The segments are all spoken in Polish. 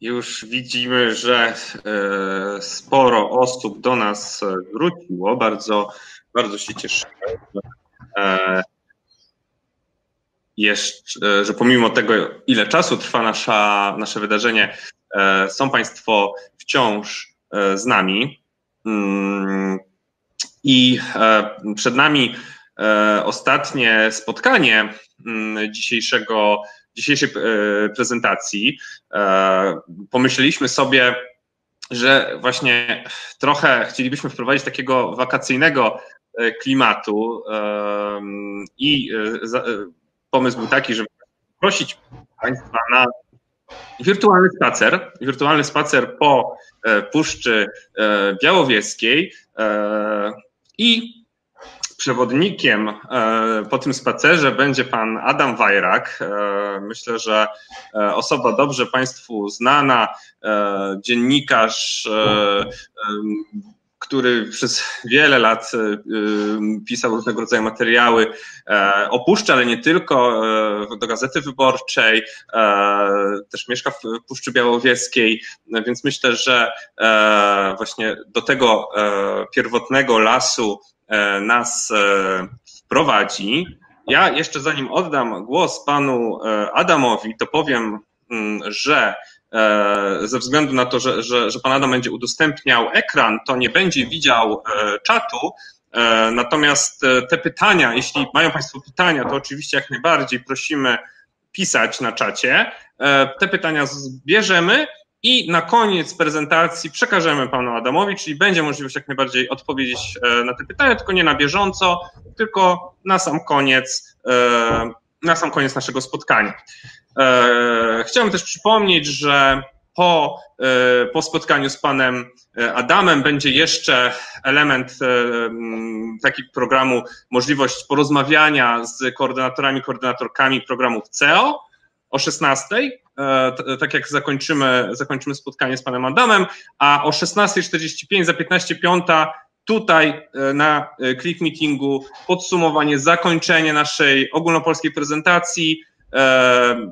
Już widzimy, że e, sporo osób do nas wróciło. Bardzo, bardzo się cieszymy. E, jeszcze, że pomimo tego, ile czasu trwa nasza, nasze wydarzenie, e, są Państwo wciąż z nami. Mm, I przed nami ostatnie spotkanie mm, dzisiejszego dzisiejszej e, prezentacji. E, pomyśleliśmy sobie, że właśnie trochę chcielibyśmy wprowadzić takiego wakacyjnego e, klimatu i pomysł był taki, żeby prosić Państwa na wirtualny spacer, wirtualny spacer po Puszczy Białowieskiej i przewodnikiem e, po tym spacerze będzie pan Adam Wajrak. E, myślę, że e, osoba dobrze Państwu znana, dziennikarz, który przez wiele lat pisał różnego rodzaju materiały opuszcza, ale nie tylko, do Gazety Wyborczej, też mieszka w Puszczy Białowieskiej, więc myślę, że właśnie do tego pierwotnego lasu nas e, wprowadzi. Ja jeszcze zanim oddam głos panu e, Adamowi, to powiem, mm, że ze względu na to, że, że, że pan Adam będzie udostępniał ekran, to nie będzie widział czatu. Natomiast te pytania, jeśli mają Państwo pytania, to oczywiście jak najbardziej prosimy pisać na czacie. Te pytania zbierzemy i na koniec prezentacji przekażemy panu Adamowi, czyli będzie możliwość jak najbardziej odpowiedzieć e, na te pytania, tylko nie na bieżąco, tylko na sam koniec, e, na sam koniec naszego spotkania. E, chciałem też przypomnieć, że po, po spotkaniu z panem Adamem będzie jeszcze element taki programu, możliwość porozmawiania z koordynatorami, koordynatorkami programów CEO o 16 E, tak jak zakończymy, zakończymy spotkanie z panem Adamem, a o 16.45 za 15.05 tutaj e, na e, Click Meetingu podsumowanie, zakończenie naszej ogólnopolskiej prezentacji.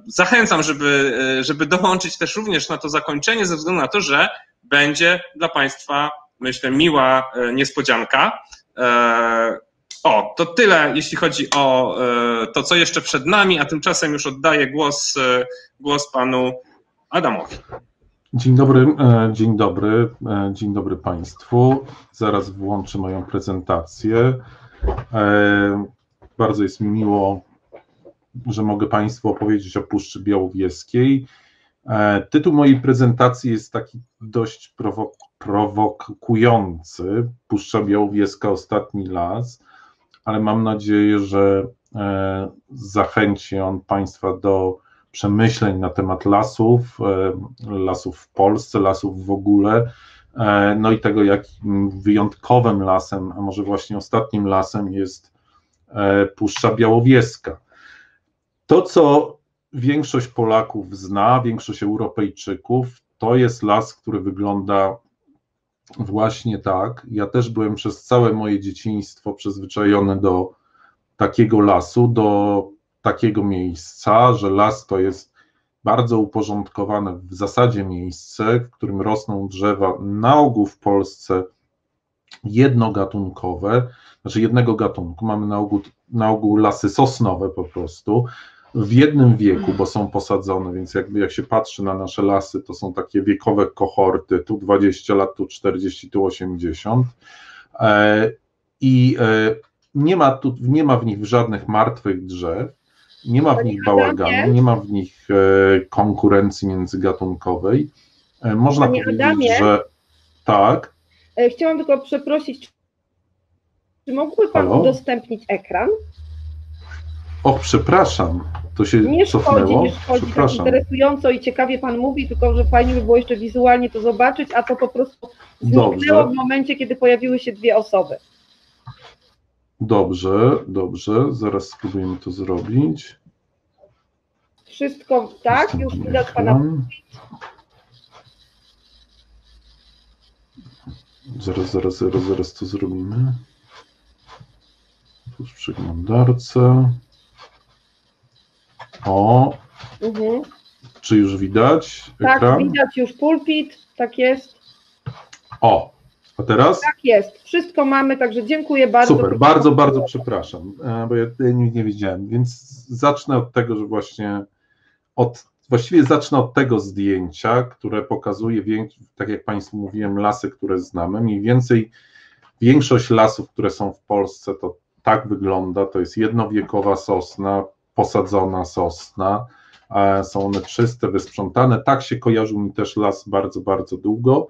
Zachęcam, żeby, żeby dołączyć też również na to zakończenie, ze względu na to, że będzie dla Państwa, myślę, miła niespodzianka. O, to tyle, jeśli chodzi o e, to, co jeszcze przed nami, a tymczasem już oddaję głos, e, głos panu Adamowi. Dzień dobry, e, dzień dobry, dzień dobry Państwu. Zaraz włączę moją prezentację. Bardzo jest mi miło, że mogę Państwu opowiedzieć o Puszczy Białowieskiej. Tytuł mojej prezentacji jest taki dość prowok prowokujący. Puszcza Białowieska, ostatni las ale mam nadzieję, że e, zachęci on Państwa do przemyśleń na temat lasów, e, lasów w Polsce, lasów w ogóle, e, no i tego, jakim wyjątkowym lasem, a może właśnie ostatnim lasem jest Puszcza Białowieska. To, co większość Polaków zna, większość Europejczyków, to jest las, który wygląda Właśnie tak. Ja też byłem przez całe moje dzieciństwo przyzwyczajony do takiego lasu, do takiego miejsca, że las to jest bardzo uporządkowane w zasadzie miejsce, w którym rosną drzewa na ogół w Polsce jednogatunkowe, znaczy jednego gatunku. Mamy na ogół, na ogół lasy sosnowe po prostu, w jednym wieku, bo są posadzone, więc jakby jak się patrzy na nasze lasy, to są takie wiekowe kohorty, tu 20 lat, tu 40, tu 80 e, i e, nie ma, tu, nie ma w nich żadnych martwych drzew, nie ma w nich bałaganu, nie ma w nich e, konkurencji międzygatunkowej. Można Panie powiedzieć, Adamie, że tak. Chciałam tylko przeprosić, czy mógłby Pan Halo? udostępnić ekran? Och, przepraszam, to się nie cofnęło. Szkodzi, nie szkodzi, tak interesująco i ciekawie Pan mówi, tylko że fajnie by było jeszcze wizualnie to zobaczyć, a to po prostu zniknęło w momencie, kiedy pojawiły się dwie osoby. Dobrze, dobrze, zaraz spróbujemy to zrobić. Wszystko tak, już widać Pana. Zaraz, zaraz, zaraz, zaraz to zrobimy. Tu w przeglądarce. O. Mhm. czy już widać Tak, ekran? widać już pulpit, tak jest. O, a teraz? Tak jest, wszystko mamy, także dziękuję bardzo. Super, bardzo, bardzo przepraszam, e, bo ja nie, nie wiedziałem, więc zacznę od tego, że właśnie od, właściwie zacznę od tego zdjęcia, które pokazuje, tak jak Państwu mówiłem, lasy, które znamy, mniej więcej większość lasów, które są w Polsce, to tak wygląda, to jest jednowiekowa sosna, posadzona sosna, są one czyste, wysprzątane, tak się kojarzył mi też las bardzo, bardzo długo.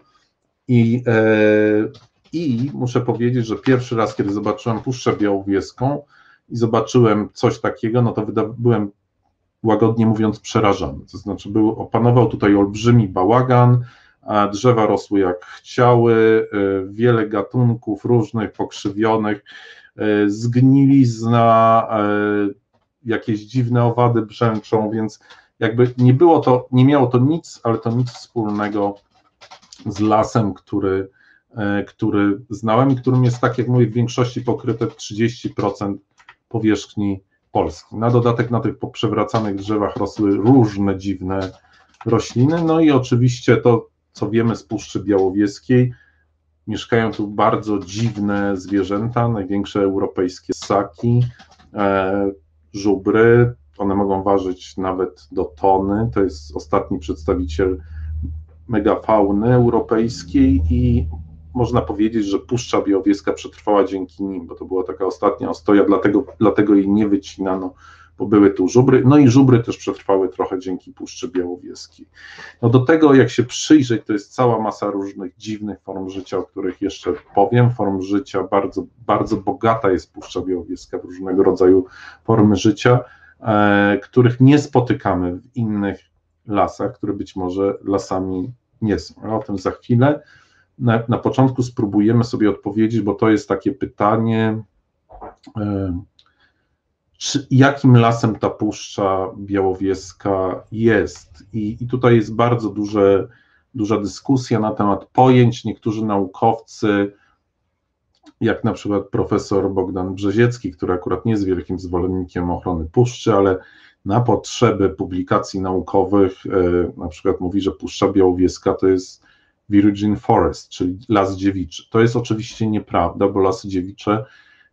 I e, i muszę powiedzieć, że pierwszy raz, kiedy zobaczyłem Puszczę Białowieską i zobaczyłem coś takiego, no to byłem łagodnie mówiąc przerażony. To znaczy, był, opanował tutaj olbrzymi bałagan, drzewa rosły jak chciały, y, wiele gatunków różnych, pokrzywionych, zgnilizna, jakieś dziwne owady brzęczą, więc jakby nie było to, nie miało to nic, ale to nic wspólnego z lasem, który, E, który znałem i którym jest, tak jak mówię, w większości pokryte 30% powierzchni Polski. Na dodatek na tych przewracanych drzewach rosły różne dziwne rośliny, no i oczywiście to, co wiemy z Puszczy Białowieskiej, mieszkają tu bardzo dziwne zwierzęta, największe europejskie ssaki, e, żubry, one mogą ważyć nawet do tony, to jest ostatni przedstawiciel megafauny europejskiej i można powiedzieć, że Puszcza Białowieska przetrwała dzięki nim, bo to była taka ostatnia ostoja, dlatego, dlatego jej nie wycinano, bo były tu żubry, no i żubry też przetrwały trochę dzięki Puszczy Białowieskiej. No do tego, jak się przyjrzeć, to jest cała masa różnych dziwnych form życia, o których jeszcze powiem, form życia, bardzo, bardzo bogata jest Puszcza Białowieska w różnego rodzaju formy życia, e, których nie spotykamy w innych lasach, które być może lasami nie są. Ale o tym za chwilę na, na początku spróbujemy sobie odpowiedzieć, bo to jest takie pytanie, e, czy, jakim lasem ta Puszcza Białowieska jest. I, i tutaj jest bardzo duże, duża dyskusja na temat pojęć. Niektórzy naukowcy, jak na przykład profesor Bogdan Brzeziecki, który akurat nie jest wielkim zwolennikiem ochrony puszczy, ale na potrzeby publikacji naukowych e, na przykład mówi, że Puszcza Białowieska to jest Virgin Forest, czyli las dziewiczy. To jest oczywiście nieprawda, bo lasy dziewicze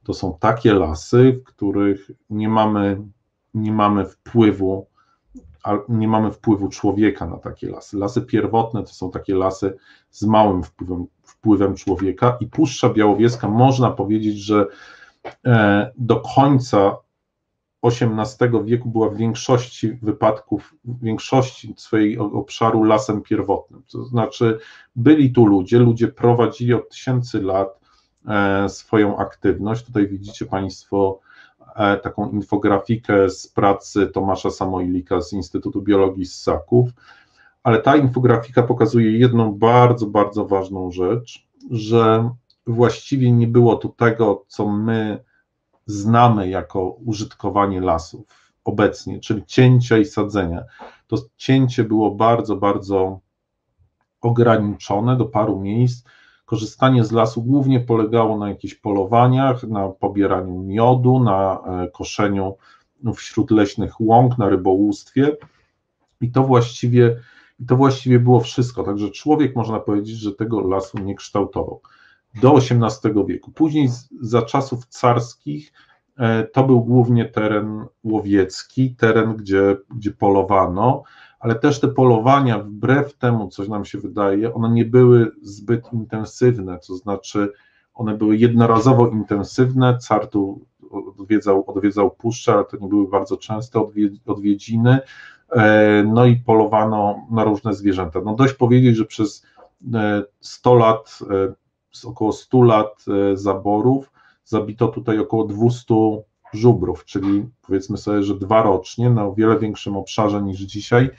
to są takie lasy, w których nie mamy, nie mamy wpływu, nie mamy wpływu człowieka na takie lasy. Lasy pierwotne to są takie lasy z małym wpływem, wpływem człowieka i Puszcza Białowieska można powiedzieć, że e, do końca XVIII wieku była w większości wypadków, w większości swojego obszaru lasem pierwotnym. To znaczy, byli tu ludzie, ludzie prowadzili od tysięcy lat swoją aktywność. Tutaj widzicie Państwo e, taką infografikę z pracy Tomasza Samoilika z Instytutu Biologii Ssaków, ale ta infografika pokazuje jedną bardzo, bardzo ważną rzecz, że właściwie nie było tu tego, co my znamy jako użytkowanie lasów obecnie, czyli cięcia i sadzenia. To cięcie było bardzo, bardzo ograniczone do paru miejsc. Korzystanie z lasu głównie polegało na jakichś polowaniach, na pobieraniu miodu, na e, koszeniu wśród leśnych łąk, na rybołówstwie. I to właściwie, to właściwie było wszystko. Także człowiek, można powiedzieć, że tego lasu nie kształtował do XVIII wieku. Później za czasów carskich e, to był głównie teren łowiecki, teren, gdzie, gdzie polowano, ale też te polowania, wbrew temu, co nam się wydaje, one nie były zbyt intensywne, to znaczy one były jednorazowo intensywne, car tu odwiedzał, odwiedzał puszczę, ale to nie były bardzo częste odwiedziny, e, no i polowano na różne zwierzęta. No dość powiedzieć, że przez 100 e, lat z około 100 lat e, zaborów zabito tutaj około 200 żubrów, czyli powiedzmy sobie, że dwa rocznie na o wiele większym obszarze niż dzisiaj,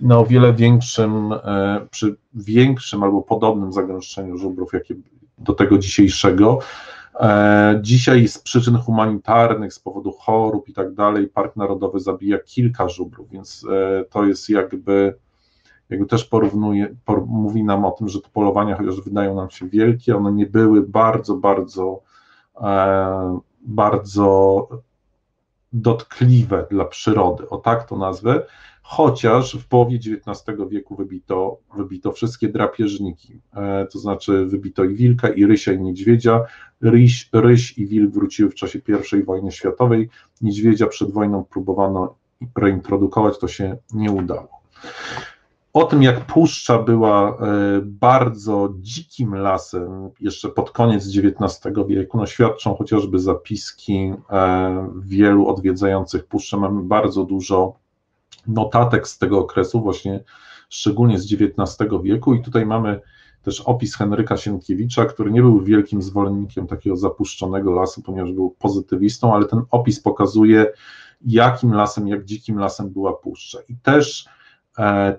na o wiele większym, e, przy większym albo podobnym zagęszczeniu żubrów, jakie do tego dzisiejszego. E, dzisiaj z przyczyn humanitarnych, z powodu chorób i tak dalej, Park Narodowy zabija kilka żubrów, więc to jest jakby jakby też porównuje, por, mówi nam o tym, że te polowania, chociaż wydają nam się wielkie, one nie były bardzo, bardzo, e, bardzo dotkliwe dla przyrody, o tak to nazwę, chociaż w połowie XIX wieku wybito, wybito wszystkie drapieżniki, e, to znaczy wybito i wilka, i rysia, i niedźwiedzia. Ryś, ryś i wilk wróciły w czasie I wojny światowej, niedźwiedzia przed wojną próbowano reintrodukować, to się nie udało. O tym, jak puszcza była e, bardzo dzikim lasem jeszcze pod koniec XIX wieku, no świadczą chociażby zapiski e, wielu odwiedzających puszczę. Mamy bardzo dużo notatek z tego okresu, właśnie szczególnie z XIX wieku, i tutaj mamy też opis Henryka Sienkiewicza, który nie był wielkim zwolennikiem takiego zapuszczonego lasu, ponieważ był pozytywistą, ale ten opis pokazuje, jakim lasem, jak dzikim lasem była puszcza. I też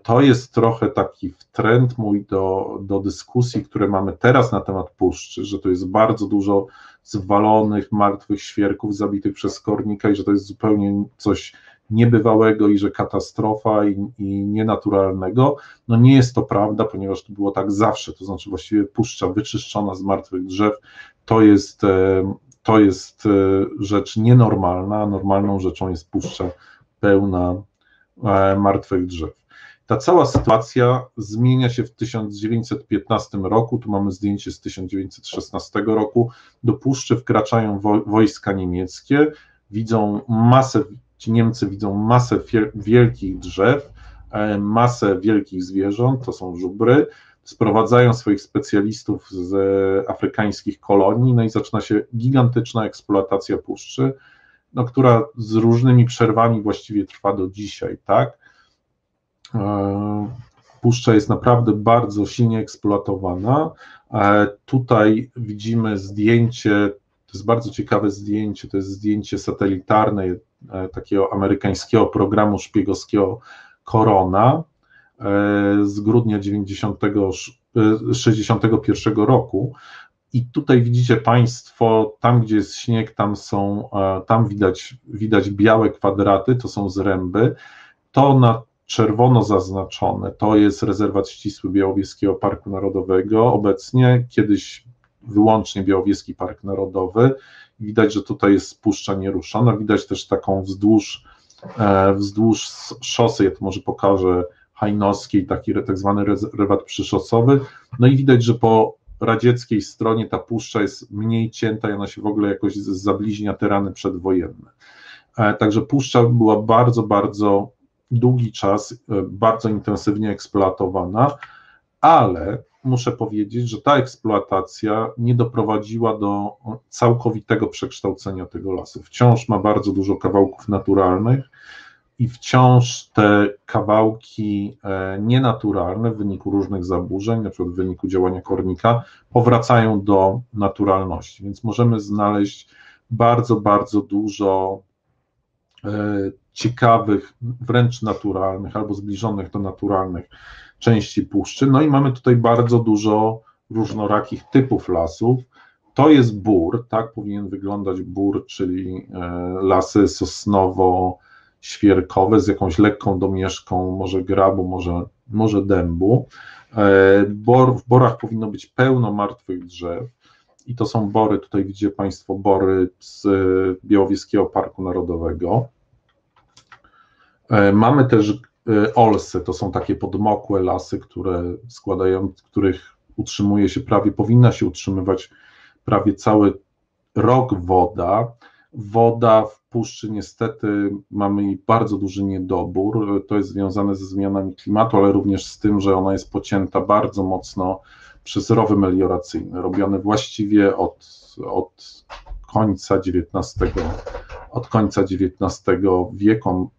to jest trochę taki trend mój do, do dyskusji, które mamy teraz na temat puszczy, że to jest bardzo dużo zwalonych, martwych świerków zabitych przez kornika i że to jest zupełnie coś niebywałego i że katastrofa i, i nienaturalnego. No nie jest to prawda, ponieważ to było tak zawsze, to znaczy właściwie puszcza wyczyszczona z martwych drzew to jest, e, to jest e, rzecz nienormalna, normalną rzeczą jest puszcza pełna e, martwych drzew. Ta cała sytuacja zmienia się w 1915 roku. Tu mamy zdjęcie z 1916 roku. Do puszczy wkraczają wojska niemieckie, widzą masę Ci Niemcy widzą masę wielkich drzew, e, masę wielkich zwierząt, to są żubry, sprowadzają swoich specjalistów z afrykańskich kolonii, no i zaczyna się gigantyczna eksploatacja puszczy, no, która z różnymi przerwami właściwie trwa do dzisiaj, tak? E, puszcza jest naprawdę bardzo silnie eksploatowana. E, tutaj widzimy zdjęcie, to jest bardzo ciekawe zdjęcie, to jest zdjęcie satelitarne E, takiego amerykańskiego programu szpiegowskiego Korona z grudnia 90, 61 e, roku. I tutaj widzicie Państwo, tam gdzie jest śnieg, tam są, tam widać, widać białe kwadraty, to są zręby. To na czerwono zaznaczone to jest rezerwat ścisły Białowieskiego Parku Narodowego. Obecnie, kiedyś wyłącznie Białowieski Park Narodowy. Widać, że tutaj jest puszcza nieruszona, widać też taką wzdłuż, e, wzdłuż szosy, ja to może pokażę, hajnowskiej, taki tak zwany rezerwat przyszosowy, no i widać, że po radzieckiej stronie ta puszcza jest mniej cięta i ona się w ogóle jakoś zabliźnia tereny przedwojenne. E, także puszcza była bardzo, bardzo długi czas, e, bardzo intensywnie eksploatowana, ale muszę powiedzieć, że ta eksploatacja nie doprowadziła do całkowitego przekształcenia tego lasu. Wciąż ma bardzo dużo kawałków naturalnych i wciąż te kawałki e, nienaturalne w wyniku różnych zaburzeń, na przykład w wyniku działania kornika, powracają do naturalności. Więc możemy znaleźć bardzo, bardzo dużo ciekawych, wręcz naturalnych albo zbliżonych do naturalnych części puszczy. No i mamy tutaj bardzo dużo różnorakich typów lasów. To jest bór, tak powinien wyglądać bór, czyli e, lasy sosnowo-świerkowe z jakąś lekką domieszką, może grabu, może, może dębu. E, bor, w borach powinno być pełno martwych drzew i to są bory, tutaj widzicie Państwo bory z Białowieskiego Parku Narodowego. E, mamy też Y, olsy to są takie podmokłe lasy, które składają, których utrzymuje się prawie, powinna się utrzymywać prawie cały rok woda. Woda w puszczy niestety mamy bardzo duży niedobór. To jest związane ze zmianami klimatu, ale również z tym, że ona jest pocięta bardzo mocno przez rowy melioracyjne, robione właściwie od, od końca XIX, od końca XIX wieku,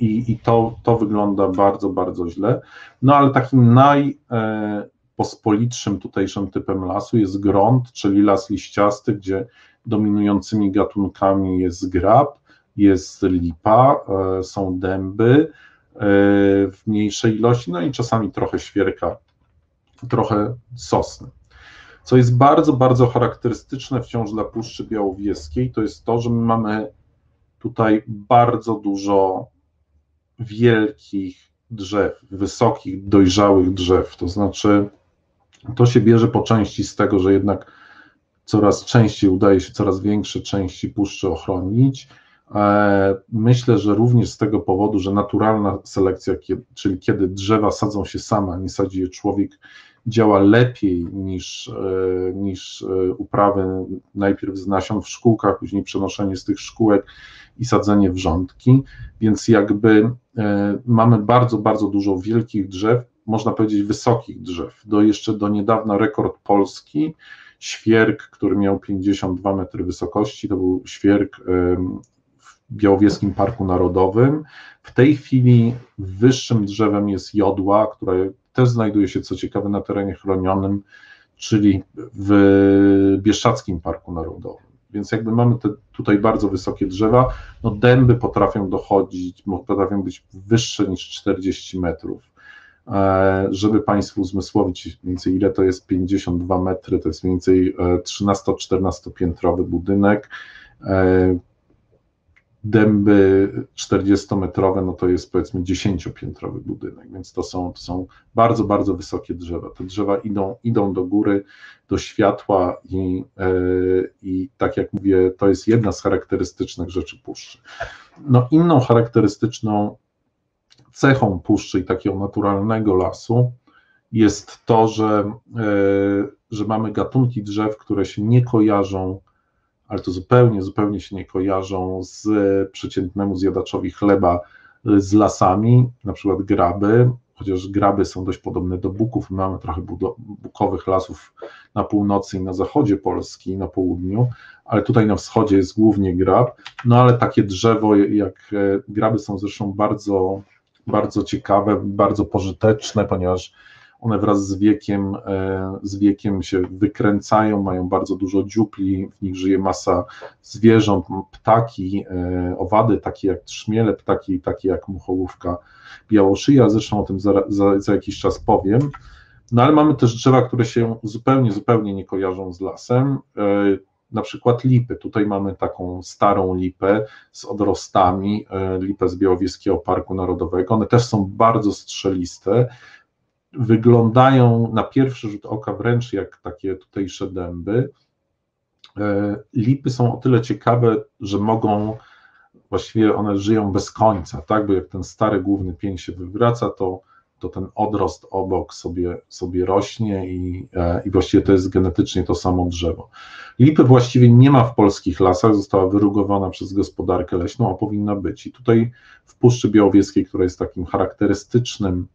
i, i to, to wygląda bardzo, bardzo źle. No ale takim najpospolitszym tutejszym typem lasu jest grąd, czyli las liściasty, gdzie dominującymi gatunkami jest grab, jest lipa, e, są dęby e, w mniejszej ilości, no i czasami trochę świerka, trochę sosny. Co jest bardzo, bardzo charakterystyczne wciąż dla Puszczy Białowieskiej, to jest to, że my mamy tutaj bardzo dużo wielkich drzew, wysokich, dojrzałych drzew. To znaczy, to się bierze po części z tego, że jednak coraz częściej udaje się coraz większe części puszczy ochronić, Myślę, że również z tego powodu, że naturalna selekcja, czyli kiedy drzewa sadzą się same, nie sadzi je człowiek, działa lepiej niż, e, niż e, uprawy najpierw z nasion w szkółkach, później przenoszenie z tych szkółek i sadzenie wrzątki, więc jakby e, mamy bardzo, bardzo dużo wielkich drzew, można powiedzieć wysokich drzew. Do jeszcze do niedawna rekord polski, świerk, który miał 52 metry wysokości, to był świerk Białowieskim Parku Narodowym. W tej chwili wyższym drzewem jest jodła, która też znajduje się, co ciekawe, na terenie chronionym, czyli w Bieszczackim Parku Narodowym. Więc jakby mamy te tutaj bardzo wysokie drzewa, no dęby potrafią dochodzić, potrafią być wyższe niż 40 metrów. E, żeby Państwu uzmysłowić mniej więcej ile to jest 52 metry, to jest mniej więcej 13-14 piętrowy budynek. E, dęby 40-metrowe, no to jest powiedzmy 10-piętrowy budynek, więc to są, to są bardzo, bardzo wysokie drzewa. Te drzewa idą, idą do góry, do światła i, yy, i tak jak mówię, to jest jedna z charakterystycznych rzeczy puszczy. No inną charakterystyczną cechą puszczy i takiego naturalnego lasu jest to, że, yy, że mamy gatunki drzew, które się nie kojarzą ale to zupełnie, zupełnie się nie kojarzą z przeciętnemu zjadaczowi chleba z lasami, na przykład graby, chociaż graby są dość podobne do buków, mamy trochę bukowych lasów na północy i na zachodzie Polski, na południu, ale tutaj na wschodzie jest głównie grab, no ale takie drzewo jak e, graby są zresztą bardzo, bardzo ciekawe, bardzo pożyteczne, ponieważ one wraz z wiekiem, e, z wiekiem się wykręcają, mają bardzo dużo dziupli, w nich żyje masa zwierząt, ptaki, e, owady, takie jak trzmiele, ptaki takie jak muchołówka białoszyja, zresztą o tym za, za, za jakiś czas powiem. No ale mamy też drzewa, które się zupełnie, zupełnie nie kojarzą z lasem e, na przykład lipy. Tutaj mamy taką starą lipę z odrostami, lipę z Białowieskiego Parku Narodowego. One też są bardzo strzeliste wyglądają na pierwszy rzut oka wręcz jak takie tutejsze dęby. E, lipy są o tyle ciekawe, że mogą, właściwie one żyją bez końca, tak? Bo jak ten stary główny pień się wywraca, to, to ten odrost obok sobie, sobie rośnie i, e, i właściwie to jest genetycznie to samo drzewo. Lipy właściwie nie ma w polskich lasach, została wyrugowana przez gospodarkę leśną, a powinna być. I tutaj w Puszczy Białowieskiej, która jest takim charakterystycznym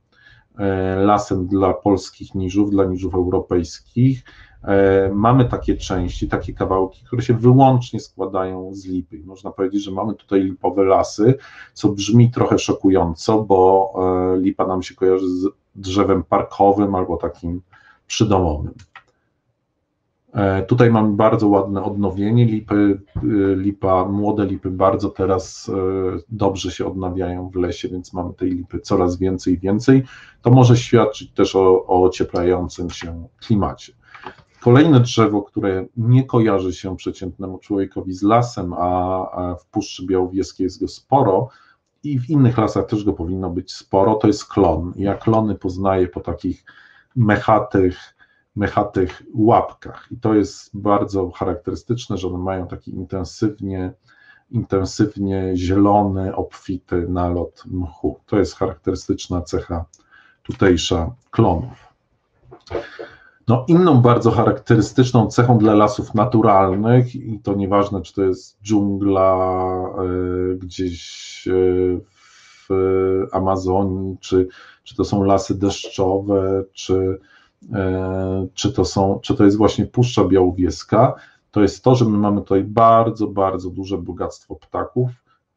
lasem dla polskich niżów, dla niżów europejskich. E, mamy takie części, takie kawałki, które się wyłącznie składają z lipy. Można powiedzieć, że mamy tutaj lipowe lasy, co brzmi trochę szokująco, bo e, lipa nam się kojarzy z drzewem parkowym albo takim przydomowym. E, tutaj mamy bardzo ładne odnowienie lipy, e, lipa, młode lipy bardzo teraz e, dobrze się odnawiają w lesie, więc mamy tej lipy coraz więcej i więcej. To może świadczyć też o, o ocieplającym się klimacie. Kolejne drzewo, które nie kojarzy się przeciętnemu człowiekowi z lasem, a, w Puszczy Białowieskiej jest go sporo i w innych lasach też go powinno być sporo, to jest klon. Ja klony poznaję po takich mechatych, mechatych łapkach. I to jest bardzo charakterystyczne, że one mają taki intensywnie, intensywnie zielony, obfity nalot mchu. To jest charakterystyczna cecha tutejsza klonów. No, inną bardzo charakterystyczną cechą dla lasów naturalnych, i to nieważne, czy to jest dżungla y, gdzieś y, w Amazonii, czy, czy to są lasy deszczowe, czy czy to, są, czy to jest właśnie Puszcza Białowieska, to jest to, że my mamy tutaj bardzo, bardzo duże bogactwo ptaków,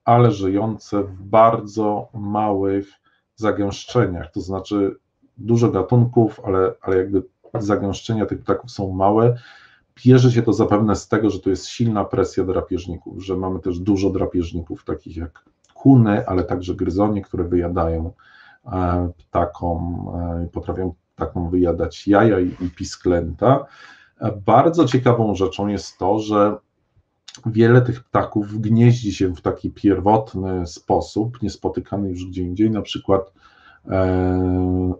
ale żyjące w bardzo małych zagęszczeniach, to znaczy dużo gatunków, ale, ale jakby zagęszczenia tych ptaków są małe. Bierze się to zapewne z tego, że tu jest silna presja drapieżników, że mamy też dużo drapieżników, takich jak kuny, ale także gryzonie, które wyjadają e, ptakom, e, potrafią taką wyjadać jaja i, i pisklęta. Bardzo ciekawą rzeczą jest to, że wiele tych ptaków gnieździ się w taki pierwotny sposób, niespotykany już gdzie indziej, na przykład e,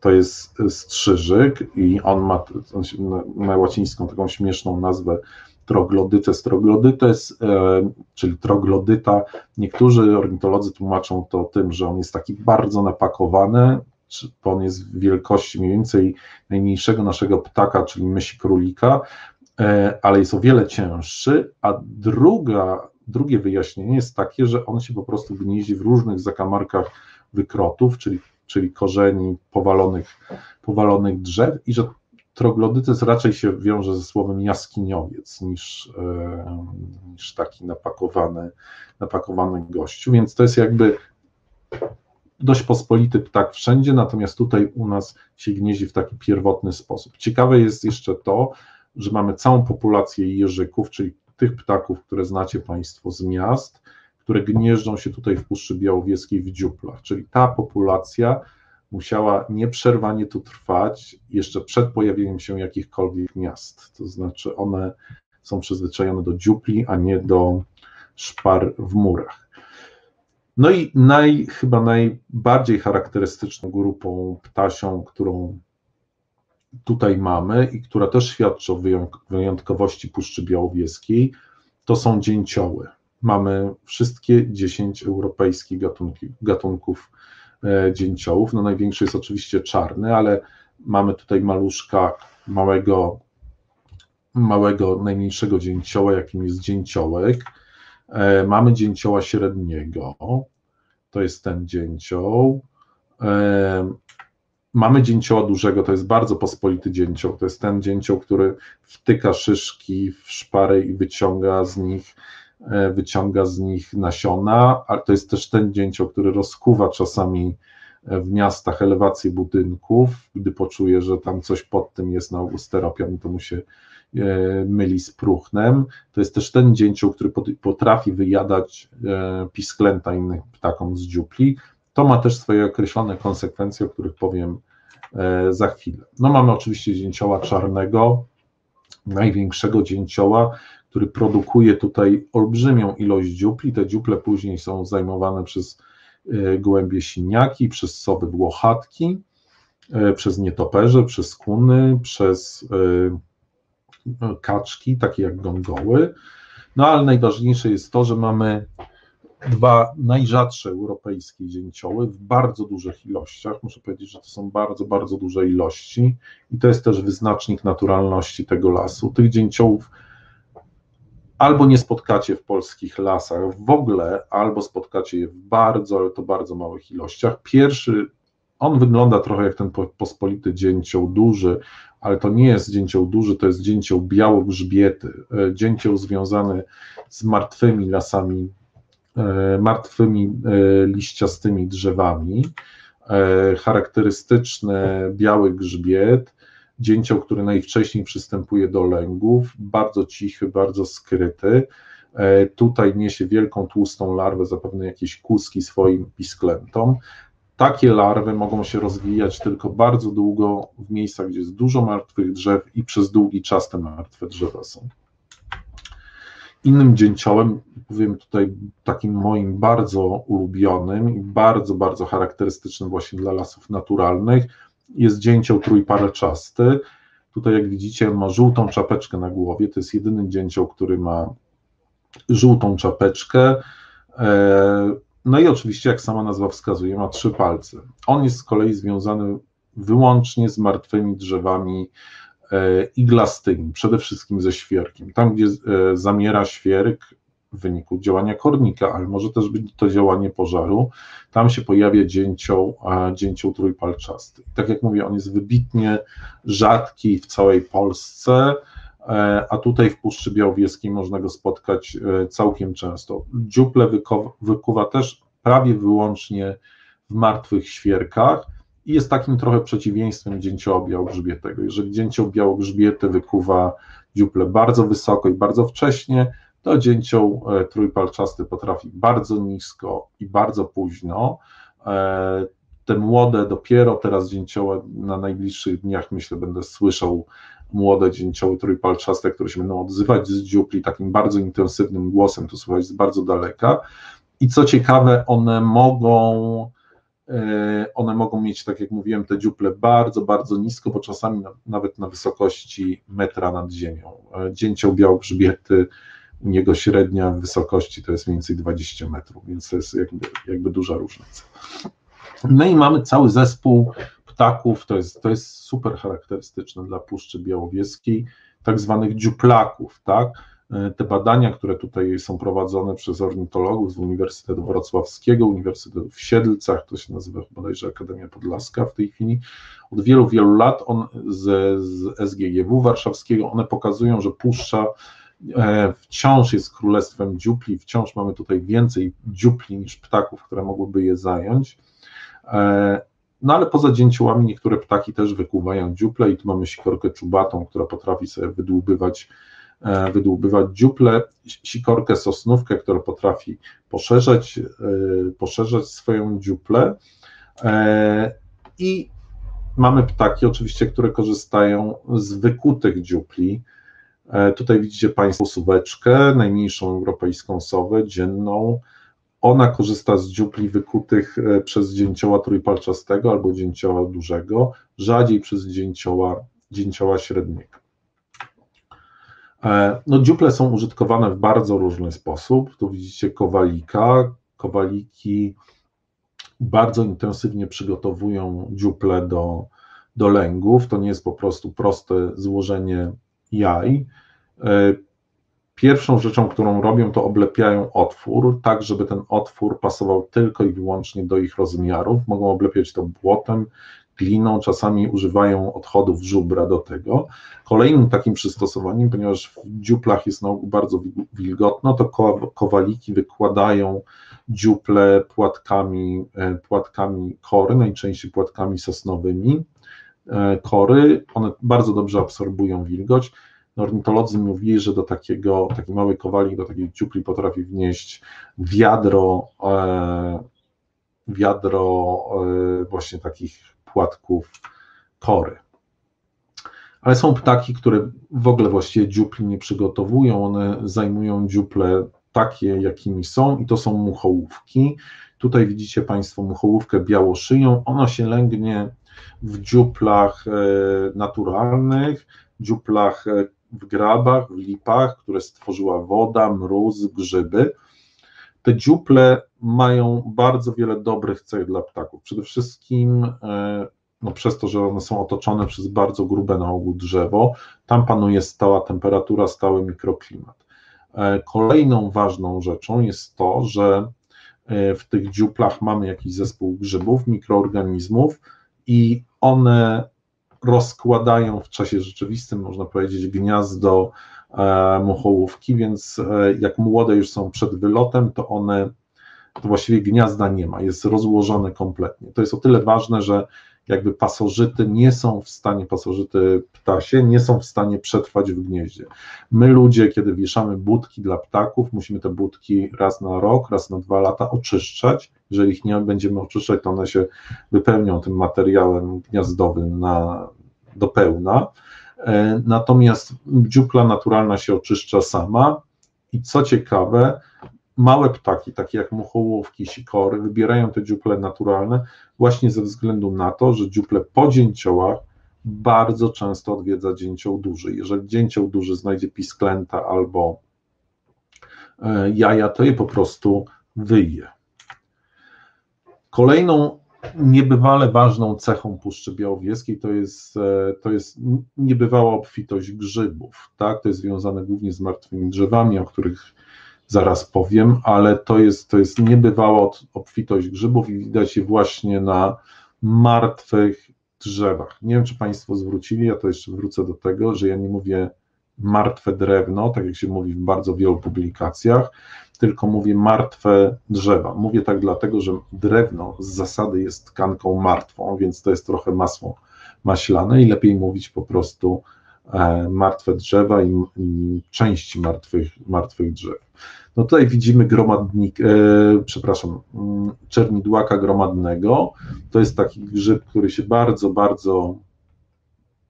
to jest strzyżyk i on ma, on ma łacińską taką śmieszną nazwę troglodytes. Troglodytes, e, czyli troglodyta, niektórzy ornitolodzy tłumaczą to tym, że on jest taki bardzo napakowany, on jest wielkości mniej więcej najmniejszego naszego ptaka, czyli myśli królika, e, ale jest o wiele cięższy, a druga, drugie wyjaśnienie jest takie, że on się po prostu gnieździ w różnych zakamarkach wykrotów, czyli, czyli korzeni powalonych, powalonych drzew i że troglodytes raczej się wiąże ze słowem jaskiniowiec niż, e, niż taki napakowany, napakowany gościu, więc to jest jakby dość pospolity ptak wszędzie, natomiast tutaj u nas się gnieździ w taki pierwotny sposób. Ciekawe jest jeszcze to, że mamy całą populację jeżyków, czyli tych ptaków, które znacie Państwo z miast, które gnieżdżą się tutaj w Puszczy Białowieskiej w dziuplach, czyli ta populacja musiała nieprzerwanie tu trwać jeszcze przed pojawieniem się jakichkolwiek miast. To znaczy one są przyzwyczajone do dziupli, a nie do szpar w murach. No i naj, chyba najbardziej charakterystyczną grupą ptasią, którą tutaj mamy i która też świadczy o wyjątkowości Puszczy Białowieskiej, to są dzięcioły. Mamy wszystkie 10 europejskich gatunki, gatunków E, dzięciołów. No największy jest oczywiście czarny, ale mamy tutaj maluszka małego, małego, najmniejszego dzięcioła, jakim jest dzięciołek. E, mamy dzięcioła średniego, to jest ten dzięcioł. E, mamy dzięcioła dużego, to jest bardzo pospolity dzięcioł, to jest ten dzięcioł, który wtyka szyszki w szpary i wyciąga z nich E, wyciąga z nich nasiona, ale to jest też ten dzięcioł, który rozkuwa czasami w miastach elewację budynków, gdy poczuje, że tam coś pod tym jest na usteropian, to mu się myli z próchnem. To jest też ten dzięcioł, który potrafi wyjadać pisklęta innych ptakom z dziupli. To ma też swoje określone konsekwencje, o których powiem za chwilę. No mamy oczywiście dzięcioła czarnego, największego dzięcioła, który produkuje tutaj olbrzymią ilość dziupli. Te dziuple później są zajmowane przez e, gołębie siniaki, przez sowy włochatki, e, przez nietoperze, przez kuny, przez e, kaczki, takie jak gongoły. No ale najważniejsze jest to, że mamy dwa najrzadsze europejskie dzięcioły w bardzo dużych ilościach. Muszę powiedzieć, że to są bardzo, bardzo duże ilości i to jest też wyznacznik naturalności tego lasu. Tych dzięciołów albo nie spotkacie w polskich lasach w ogóle, albo spotkacie je w bardzo, ale to bardzo małych ilościach. Pierwszy, on wygląda trochę jak ten pospolity dzięcioł duży, ale to nie jest dzięcioł duży, to jest dzięcioł białogrzbiety, e, dzięcioł związany z martwymi lasami, e, martwymi e, liściastymi drzewami, charakterystyczny biały grzbiet, dzięcioł, który najwcześniej przystępuje do lęgów, bardzo cichy, bardzo skryty. Tutaj niesie wielką, tłustą larwę, zapewne jakieś kuski swoim pisklętom. Takie larwy mogą się rozwijać tylko bardzo długo w miejscach, gdzie jest dużo martwych drzew i przez długi czas te martwe drzewa są. Innym dzięciołem, powiem tutaj takim moim bardzo ulubionym i bardzo, bardzo charakterystycznym właśnie dla lasów naturalnych, jest dzięcioł trójpareczasty. Tutaj jak widzicie ma żółtą czapeczkę na głowie, to jest jedyny dzięcioł, który ma żółtą czapeczkę. No i oczywiście, jak sama nazwa wskazuje, ma trzy palce. On jest z kolei związany wyłącznie z martwymi drzewami e, iglastymi, przede wszystkim ze świerkiem. Tam, gdzie e, zamiera świerk, w wyniku działania kornika, ale może też być to działanie pożaru. Tam się pojawia dzięcioł, dzięcioł trójpalczasty. Tak jak mówię, on jest wybitnie rzadki w całej Polsce, a tutaj w Puszczy Białowieskiej można go spotkać e, całkiem często. Dziuple wykuwa też prawie wyłącznie w martwych świerkach i jest takim trochę przeciwieństwem dzięcioła białogrzbietego. Jeżeli dzięcioł białogrzbiety wykuwa dziuple bardzo wysoko i bardzo wcześnie, to dzięcioł e, trójpalczasty potrafi bardzo nisko i bardzo późno. E, te młode dopiero teraz dzięcioła na najbliższych dniach myślę będę słyszał młode dzięcioły trójpalczaste, które się będą odzywać z dziupli takim bardzo intensywnym głosem, to słychać z bardzo daleka. I co ciekawe, one mogą one mogą mieć, tak jak mówiłem, te dziuple bardzo, bardzo nisko, bo czasami nawet na wysokości metra nad ziemią. Dzięcioł białogrzbiety, u niego średnia wysokości to jest mniej więcej 20 metrów, więc to jest jakby, jakby duża różnica. No i mamy cały zespół ptaków, to jest, to jest super charakterystyczne dla Puszczy Białowieskiej, tak zwanych dziuplaków, tak? E, te badania, które tutaj są prowadzone przez ornitologów z Uniwersytetu Wrocławskiego, Uniwersytetu w Siedlcach, to się nazywa bodajże Akademia Podlaska w tej chwili, od wielu, wielu lat on z, z SGGW warszawskiego, one pokazują, że puszcza e, wciąż jest królestwem dziupli, wciąż mamy tutaj więcej dziupli niż ptaków, które mogłyby je zająć. E, no ale poza dzięciołami niektóre ptaki też wykuwają dziuple i tu mamy sikorkę czubatą, która potrafi sobie wydłubywać, e, wydłubywać dziuple, sikorkę sosnówkę, która potrafi poszerzać, e, poszerzać swoją dziuplę i mamy ptaki oczywiście, które korzystają z wykutych dziupli. Tutaj widzicie Państwo suweczkę, najmniejszą europejską sowę dzienną, ona korzysta z dziupli wykutych e, przez dzięcioła trójpalczastego albo dzięcioła dużego, rzadziej przez dzięcioła, dzięcioła średniego. E, no, dziuple są użytkowane w bardzo różny sposób. Tu widzicie kowalika. Kowaliki bardzo intensywnie przygotowują dziuple do, do lęgów. To nie jest po prostu proste złożenie jaj. Pierwszą rzeczą, którą robią, to oblepiają otwór, tak żeby ten otwór pasował tylko i wyłącznie do ich rozmiarów. Mogą oblepiać to błotem, gliną, czasami używają odchodów żubra do tego. Kolejnym takim przystosowaniem, ponieważ w dziuplach jest ogół bardzo wilgotno, to kowaliki wykładają dziuple płatkami, e, płatkami kory, najczęściej płatkami sosnowymi. E, kory, one bardzo dobrze absorbują wilgoć ornitolodzy mówili, że do takiego, taki mały kowalik, do takiej dziupli potrafi wnieść wiadro, e, wiadro e, właśnie takich płatków kory. Ale są ptaki, które w ogóle właściwie dziupli nie przygotowują, one zajmują dziuple takie, jakimi są i to są muchołówki. Tutaj widzicie Państwo muchołówkę białoszyją, ona się lęgnie w dziuplach e, naturalnych, dziuplach w grabach, w lipach, które stworzyła woda, mróz, grzyby. Te dziuple mają bardzo wiele dobrych cech dla ptaków. Przede wszystkim e, no przez to, że one są otoczone przez bardzo grube na ogół drzewo, tam panuje stała temperatura, stały mikroklimat. E, kolejną ważną rzeczą jest to, że e, w tych dziuplach mamy jakiś zespół grzybów, mikroorganizmów i one rozkładają w czasie rzeczywistym, można powiedzieć, gniazdo e, muchołówki, więc e, jak młode już są przed wylotem, to one, to właściwie gniazda nie ma, jest rozłożone kompletnie. To jest o tyle ważne, że jakby pasożyty nie są w stanie, pasożyty ptasie nie są w stanie przetrwać w gnieździe. My ludzie, kiedy wieszamy budki dla ptaków, musimy te budki raz na rok, raz na dwa lata oczyszczać. Jeżeli ich nie będziemy oczyszczać, to one się wypełnią tym materiałem gniazdowym na, do pełna. E, natomiast dziupla naturalna się oczyszcza sama i co ciekawe, małe ptaki, takie jak muchołówki, sikory, wybierają te dziuple naturalne właśnie ze względu na to, że dziuple po dzięciołach bardzo często odwiedza dzięcioł duży. Jeżeli dzięcioł duży znajdzie pisklęta albo e, jaja, to je po prostu wyje. Kolejną niebywale ważną cechą Puszczy Białowieskiej to jest, e, to jest niebywała obfitość grzybów. Tak? To jest związane głównie z martwymi drzewami, o których zaraz powiem, ale to jest, to jest niebywała obfitość grzybów i widać je właśnie na martwych drzewach. Nie wiem, czy Państwo zwrócili, ja to jeszcze wrócę do tego, że ja nie mówię martwe drewno, tak jak się mówi w bardzo wielu publikacjach, tylko mówię martwe drzewa. Mówię tak dlatego, że drewno z zasady jest tkanką martwą, więc to jest trochę masło maślane i lepiej mówić po prostu martwe drzewa i, i części martwych, martwych drzew. No tutaj widzimy gromadnik, e, przepraszam, mm, czernidłaka gromadnego. To jest taki grzyb, który się bardzo, bardzo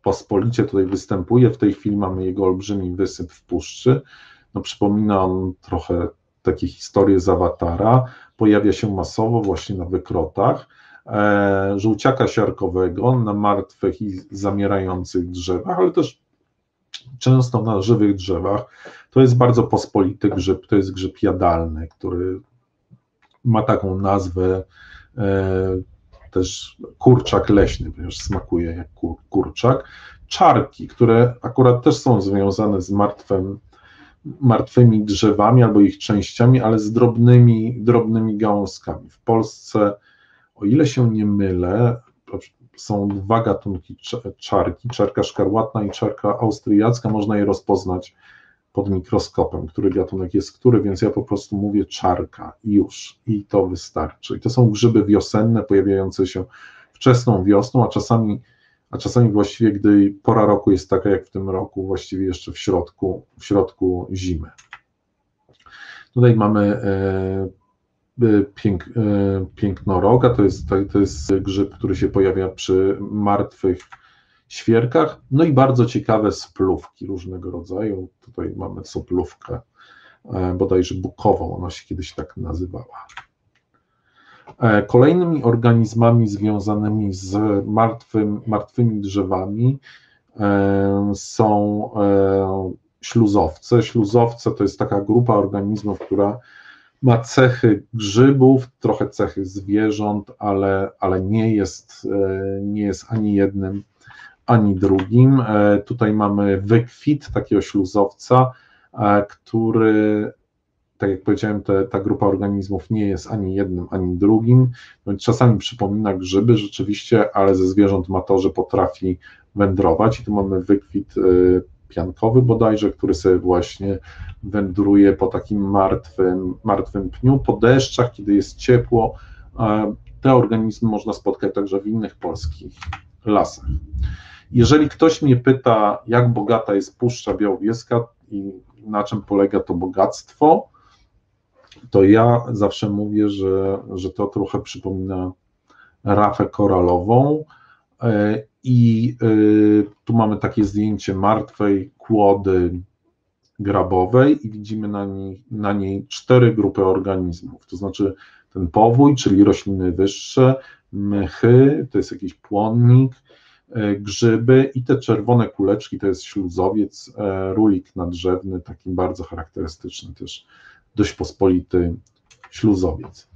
pospolicie tutaj występuje. W tej chwili mamy jego olbrzymi wysyp w puszczy. No, przypomina on trochę takie historie z awatara. Pojawia się masowo właśnie na wykrotach. e, żółciaka siarkowego na martwych i zamierających drzewach, ale też często na żywych drzewach. To jest bardzo pospolity grzyb, to jest grzyb jadalny, który ma taką nazwę e, też kurczak leśny, ponieważ smakuje jak kur, kurczak. Czarki, które akurat też są związane z martwym, martwymi drzewami albo ich częściami, ale z drobnymi, drobnymi gałązkami. W Polsce, o ile się nie mylę, są dwa gatunki czarki, czarka szkarłatna i czarka austriacka, można je rozpoznać pod mikroskopem, który gatunek jest który, więc ja po prostu mówię czarka i już, i to wystarczy. I to są grzyby wiosenne, pojawiające się wczesną wiosną, a czasami, a czasami właściwie, gdy pora roku jest taka jak w tym roku, właściwie jeszcze w środku, w środku zimy. Tutaj mamy e, pięk, e, pięknoroga, to jest, to jest grzyb, który się pojawia przy martwych świerkach, no i bardzo ciekawe splówki różnego rodzaju. Tutaj mamy soplówkę, e, bodajże bukową, ona się kiedyś tak nazywała. E, kolejnymi organizmami związanymi z martwym, martwymi drzewami e, są śluzowce. Śluzowce to jest taka grupa organizmów, która ma cechy grzybów, trochę cechy zwierząt, ale, ale nie, jest, nie jest ani jednym ani drugim. E, tutaj mamy wykwit takiego śluzowca, e, który, tak jak powiedziałem, te, ta grupa organizmów nie jest ani jednym, ani drugim. No czasami przypomina grzyby rzeczywiście, ale ze zwierząt ma to, że potrafi wędrować. I tu mamy wykwit e, piankowy bodajże, który sobie właśnie wędruje po takim martwym, martwym pniu, po deszczach, kiedy jest ciepło. Te organizmy można spotkać także w innych polskich lasach. Jeżeli ktoś mnie pyta, jak bogata jest Puszcza Białowieska i na czym polega to bogactwo, to ja zawsze mówię, że, że to trochę przypomina rafę koralową. I e, tu mamy takie zdjęcie martwej kłody grabowej i widzimy na niej, na niej cztery grupy organizmów, to znaczy ten powój, czyli rośliny wyższe, mychy, to jest jakiś płonnik, E, grzyby i te czerwone kuleczki to jest śluzowiec, e, rulik nadrzewny, taki bardzo charakterystyczny też, dość pospolity śluzowiec.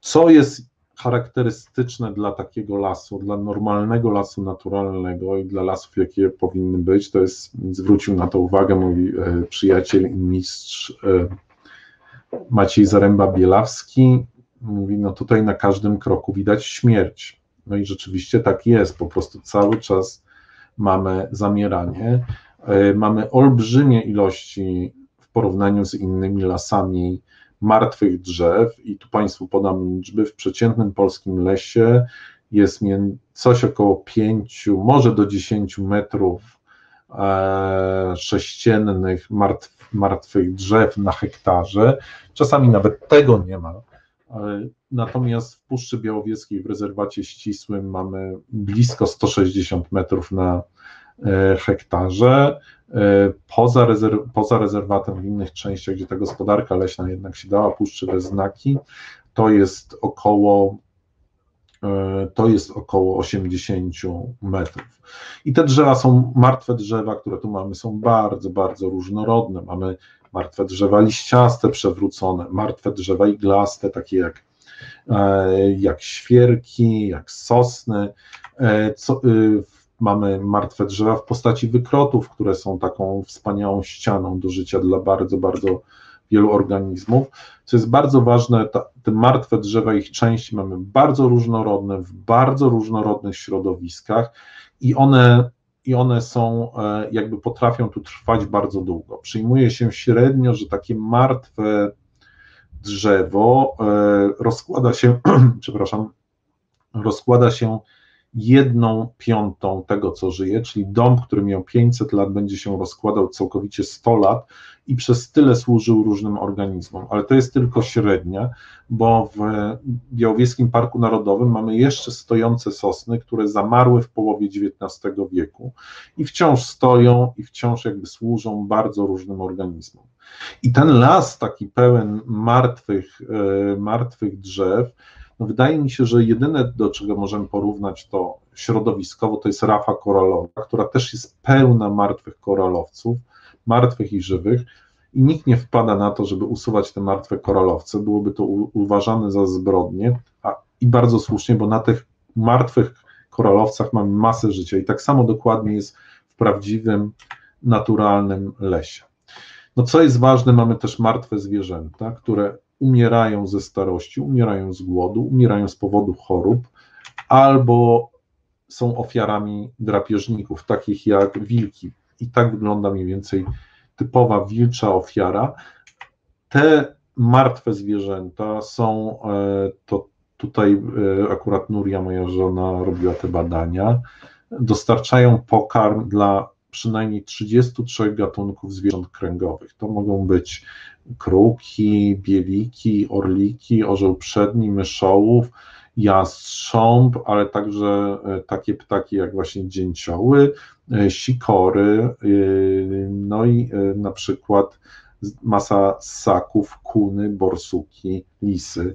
Co jest charakterystyczne dla takiego lasu, dla normalnego lasu naturalnego i dla lasów, jakie powinny być, to jest, zwrócił na to uwagę mój e, przyjaciel i mistrz Maciej Zaręba-Bielawski, mówi, no tutaj na każdym kroku widać śmierć no i rzeczywiście tak jest, po prostu cały czas mamy zamieranie. E, mamy olbrzymie ilości w porównaniu z innymi lasami martwych drzew i tu Państwu podam liczby. W przeciętnym polskim lesie jest coś około 5, może do 10 metrów e, sześciennych martwych drzew na hektarze. Czasami nawet tego nie ma. Natomiast w Puszczy Białowieskiej w rezerwacie ścisłym mamy blisko 160 metrów na e, hektarze. E, poza, rezerw poza rezerwatem w innych częściach, gdzie ta gospodarka leśna jednak się dała puszczywe znaki, to jest około e, to jest około 80 metrów. I te drzewa są, martwe drzewa, które tu mamy, są bardzo, bardzo różnorodne. Mamy martwe drzewa liściaste przewrócone, martwe drzewa iglaste, takie jak, e, jak świerki, jak sosny. E, co, y, mamy martwe drzewa w postaci wykrotów, które są taką wspaniałą ścianą do życia dla bardzo, bardzo wielu organizmów. Co jest bardzo ważne, ta, te martwe drzewa, ich części mamy bardzo różnorodne, w bardzo różnorodnych środowiskach i one i one są, e, jakby potrafią tu trwać bardzo długo. Przyjmuje się średnio, że takie martwe drzewo e, rozkłada się, przepraszam, rozkłada się jedną piątą tego, co żyje, czyli dom, który miał 500 lat, będzie się rozkładał całkowicie 100 lat i przez tyle służył różnym organizmom. Ale to jest tylko średnia, bo w Białowieskim Parku Narodowym mamy jeszcze stojące sosny, które zamarły w połowie XIX wieku i wciąż stoją i wciąż jakby służą bardzo różnym organizmom. I ten las taki pełen martwych, e, martwych drzew, wydaje mi się, że jedyne, do czego możemy porównać to środowiskowo, to jest rafa koralowa, która też jest pełna martwych koralowców, martwych i żywych, i nikt nie wpada na to, żeby usuwać te martwe koralowce. Byłoby to uważane za zbrodnię, a, i bardzo słusznie, bo na tych martwych koralowcach mamy masę życia i tak samo dokładnie jest w prawdziwym, naturalnym lesie. No co jest ważne, mamy też martwe zwierzęta, które umierają ze starości, umierają z głodu, umierają z powodu chorób, albo są ofiarami drapieżników, takich jak wilki. I tak wygląda mniej więcej typowa wilcza ofiara. Te martwe zwierzęta są, e, to tutaj e, akurat Nuria, moja żona, robiła te badania, dostarczają pokarm dla przynajmniej 33 gatunków zwierząt kręgowych. To mogą być kruki, bieliki, orliki, orzeł przedni, myszołów, jastrząb, ale także e, takie ptaki jak właśnie dzięcioły, e, sikory, e, no i na przykład masa ssaków, kuny, borsuki, lisy,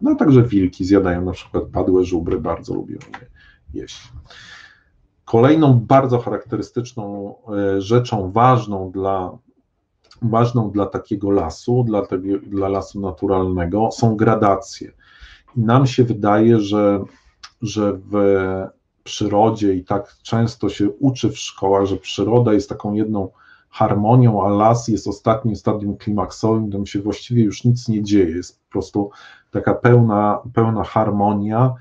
no a także wilki zjadają na przykład padłe żubry, bardzo lubią je jeść. Kolejną bardzo charakterystyczną rzeczą ważną dla ważną dla takiego lasu, dla, tego, dla lasu naturalnego są gradacje. I nam się wydaje, że, że w przyrodzie i tak często się uczy w szkołach, że przyroda jest taką jedną harmonią, a las jest ostatnim stadium klimaksowym, tam się właściwie już nic nie dzieje, jest po prostu taka pełna, pełna harmonia.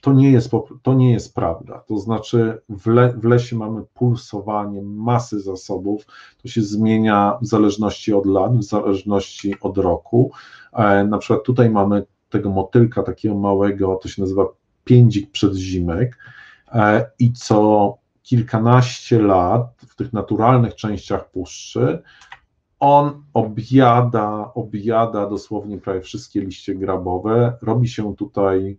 To nie, jest, to nie jest prawda. To znaczy, w, le, w lesie mamy pulsowanie masy zasobów, to się zmienia w zależności od lat, w zależności od roku. E, na przykład tutaj mamy tego motylka takiego małego, to się nazywa piędzik przedzimek e, i co kilkanaście lat w tych naturalnych częściach puszczy on objada, objada dosłownie prawie wszystkie liście grabowe, robi się tutaj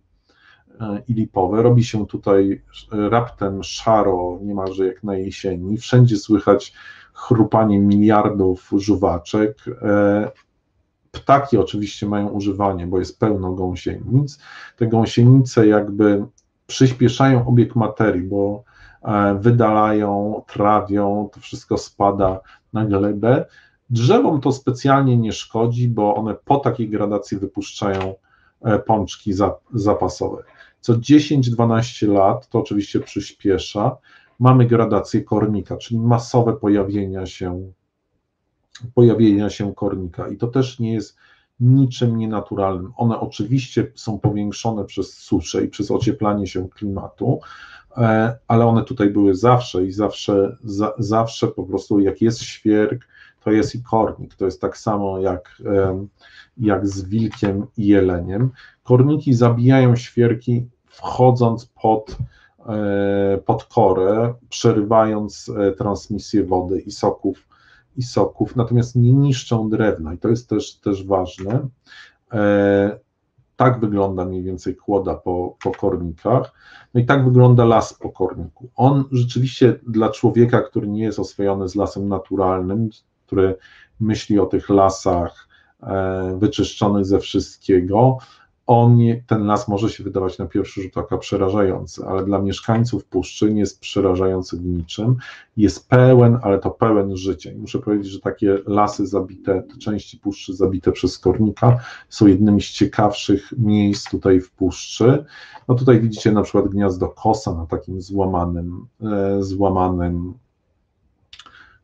i lipowe, robi się tutaj raptem szaro, niemalże jak na jesieni, wszędzie słychać chrupanie miliardów żuwaczek, e, Ptaki oczywiście mają używanie, bo jest pełno gąsienic. Te gąsienice jakby przyspieszają obieg materii, bo e, wydalają, trawią, to wszystko spada na glebę. Drzewom to specjalnie nie szkodzi, bo one po takiej gradacji wypuszczają e, pączki zapasowe. Co 10-12 lat, to oczywiście przyspiesza, mamy gradację kornika, czyli masowe pojawienia się pojawienia się kornika i to też nie jest niczym nienaturalnym. One oczywiście są powiększone przez suszę i przez ocieplanie się klimatu, e, ale one tutaj były zawsze i zawsze, za, zawsze po prostu jak jest świerk, to jest i kornik. To jest tak samo jak, jak z wilkiem i jeleniem. Korniki zabijają świerki wchodząc pod, e, pod korę, przerywając e, transmisję wody i soków i soków, natomiast nie niszczą drewna i to jest też, też ważne. E, tak wygląda mniej więcej kłoda po, po kornikach. No i tak wygląda las po korniku. On rzeczywiście dla człowieka, który nie jest oswojony z lasem naturalnym, który myśli o tych lasach wyczyszczonych ze wszystkiego, on, ten las może się wydawać na pierwszy rzut oka przerażający, ale dla mieszkańców puszczy nie jest przerażający w niczym, jest pełen, ale to pełen życia. I muszę powiedzieć, że takie lasy zabite, te części puszczy zabite przez kornika są jednymi z ciekawszych miejsc tutaj w puszczy. No tutaj widzicie na przykład gniazdo kosa na takim złamanym, e, złamanym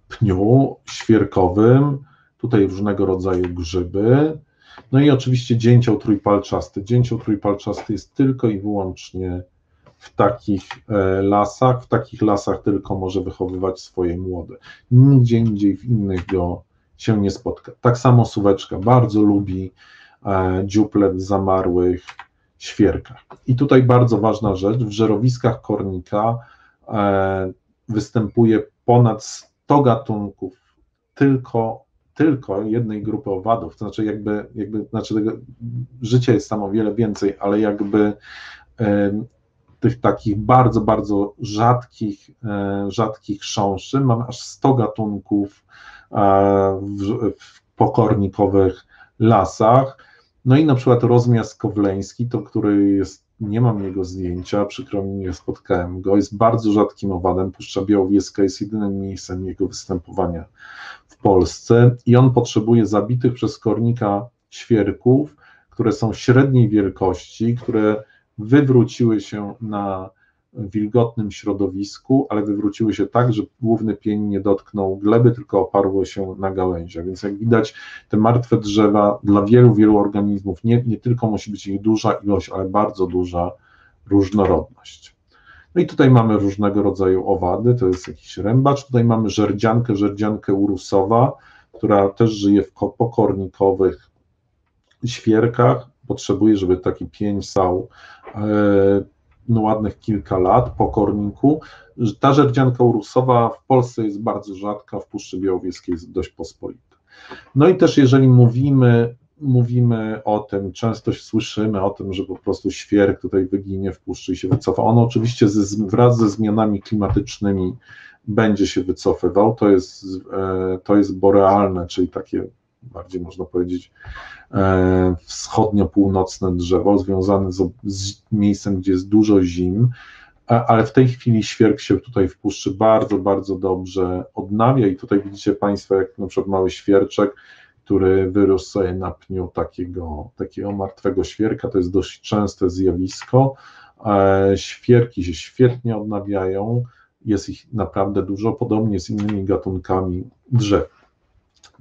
pniu świerkowym, tutaj różnego rodzaju grzyby, no i oczywiście dzięcioł trójpalczasty. Dzięcioł trójpalczasty jest tylko i wyłącznie w takich e, lasach, w takich lasach tylko może wychowywać swoje młode. Nigdzie indziej w innych go się nie spotka. Tak samo suweczka bardzo lubi e, dziuplet w zamarłych świerkach. I tutaj bardzo ważna rzecz, w żerowiskach kornika e, występuje ponad 100 gatunków tylko tylko jednej grupy owadów, to znaczy jakby, jakby znaczy tego życia jest tam o wiele więcej, ale jakby tych takich bardzo, bardzo rzadkich, e, rzadkich chrząszczy mamy aż 100 gatunków e, w, w pokornikowych lasach. No i na przykład rozmiast kowleński, to który jest, nie mam jego zdjęcia, przykro mi nie spotkałem go, jest bardzo rzadkim owadem. Puszcza Białowieska jest jedynym miejscem jego występowania Polsce i on potrzebuje zabitych przez kornika świerków, które są średniej wielkości, które wywróciły się na wilgotnym środowisku, ale wywróciły się tak, że główny pień nie dotknął gleby, tylko oparło się na gałęziach. Więc jak widać, te martwe drzewa dla wielu, wielu organizmów nie, nie tylko musi być ich duża ilość, ale bardzo duża różnorodność. No i tutaj mamy różnego rodzaju owady, to jest jakiś rębacz, tutaj mamy żerdziankę, żerdziankę urusowa, która też żyje w pokornikowych świerkach, potrzebuje, żeby taki pień stał e, no, ładnych kilka lat po korniku. Ta żerdzianka urusowa w Polsce jest bardzo rzadka, w Puszczy Białowieskiej jest dość pospolita. No i też jeżeli mówimy, mówimy o tym, często słyszymy o tym, że po prostu świerk tutaj wyginie w puszczy i się wycofa. On oczywiście ze, wraz ze zmianami klimatycznymi będzie się wycofywał, to jest, e, to jest borealne, czyli takie bardziej można powiedzieć e, wschodnio-północne drzewo, związane z, z, miejscem, gdzie jest dużo zim, ale w tej chwili świerk się tutaj w puszczy bardzo, bardzo dobrze odnawia i tutaj widzicie Państwo, jak na przykład mały świerczek, który wyrósł sobie na pniu takiego, takiego martwego świerka, to jest dość częste zjawisko. E, świerki się świetnie odnawiają, jest ich naprawdę dużo, podobnie z innymi gatunkami drzew.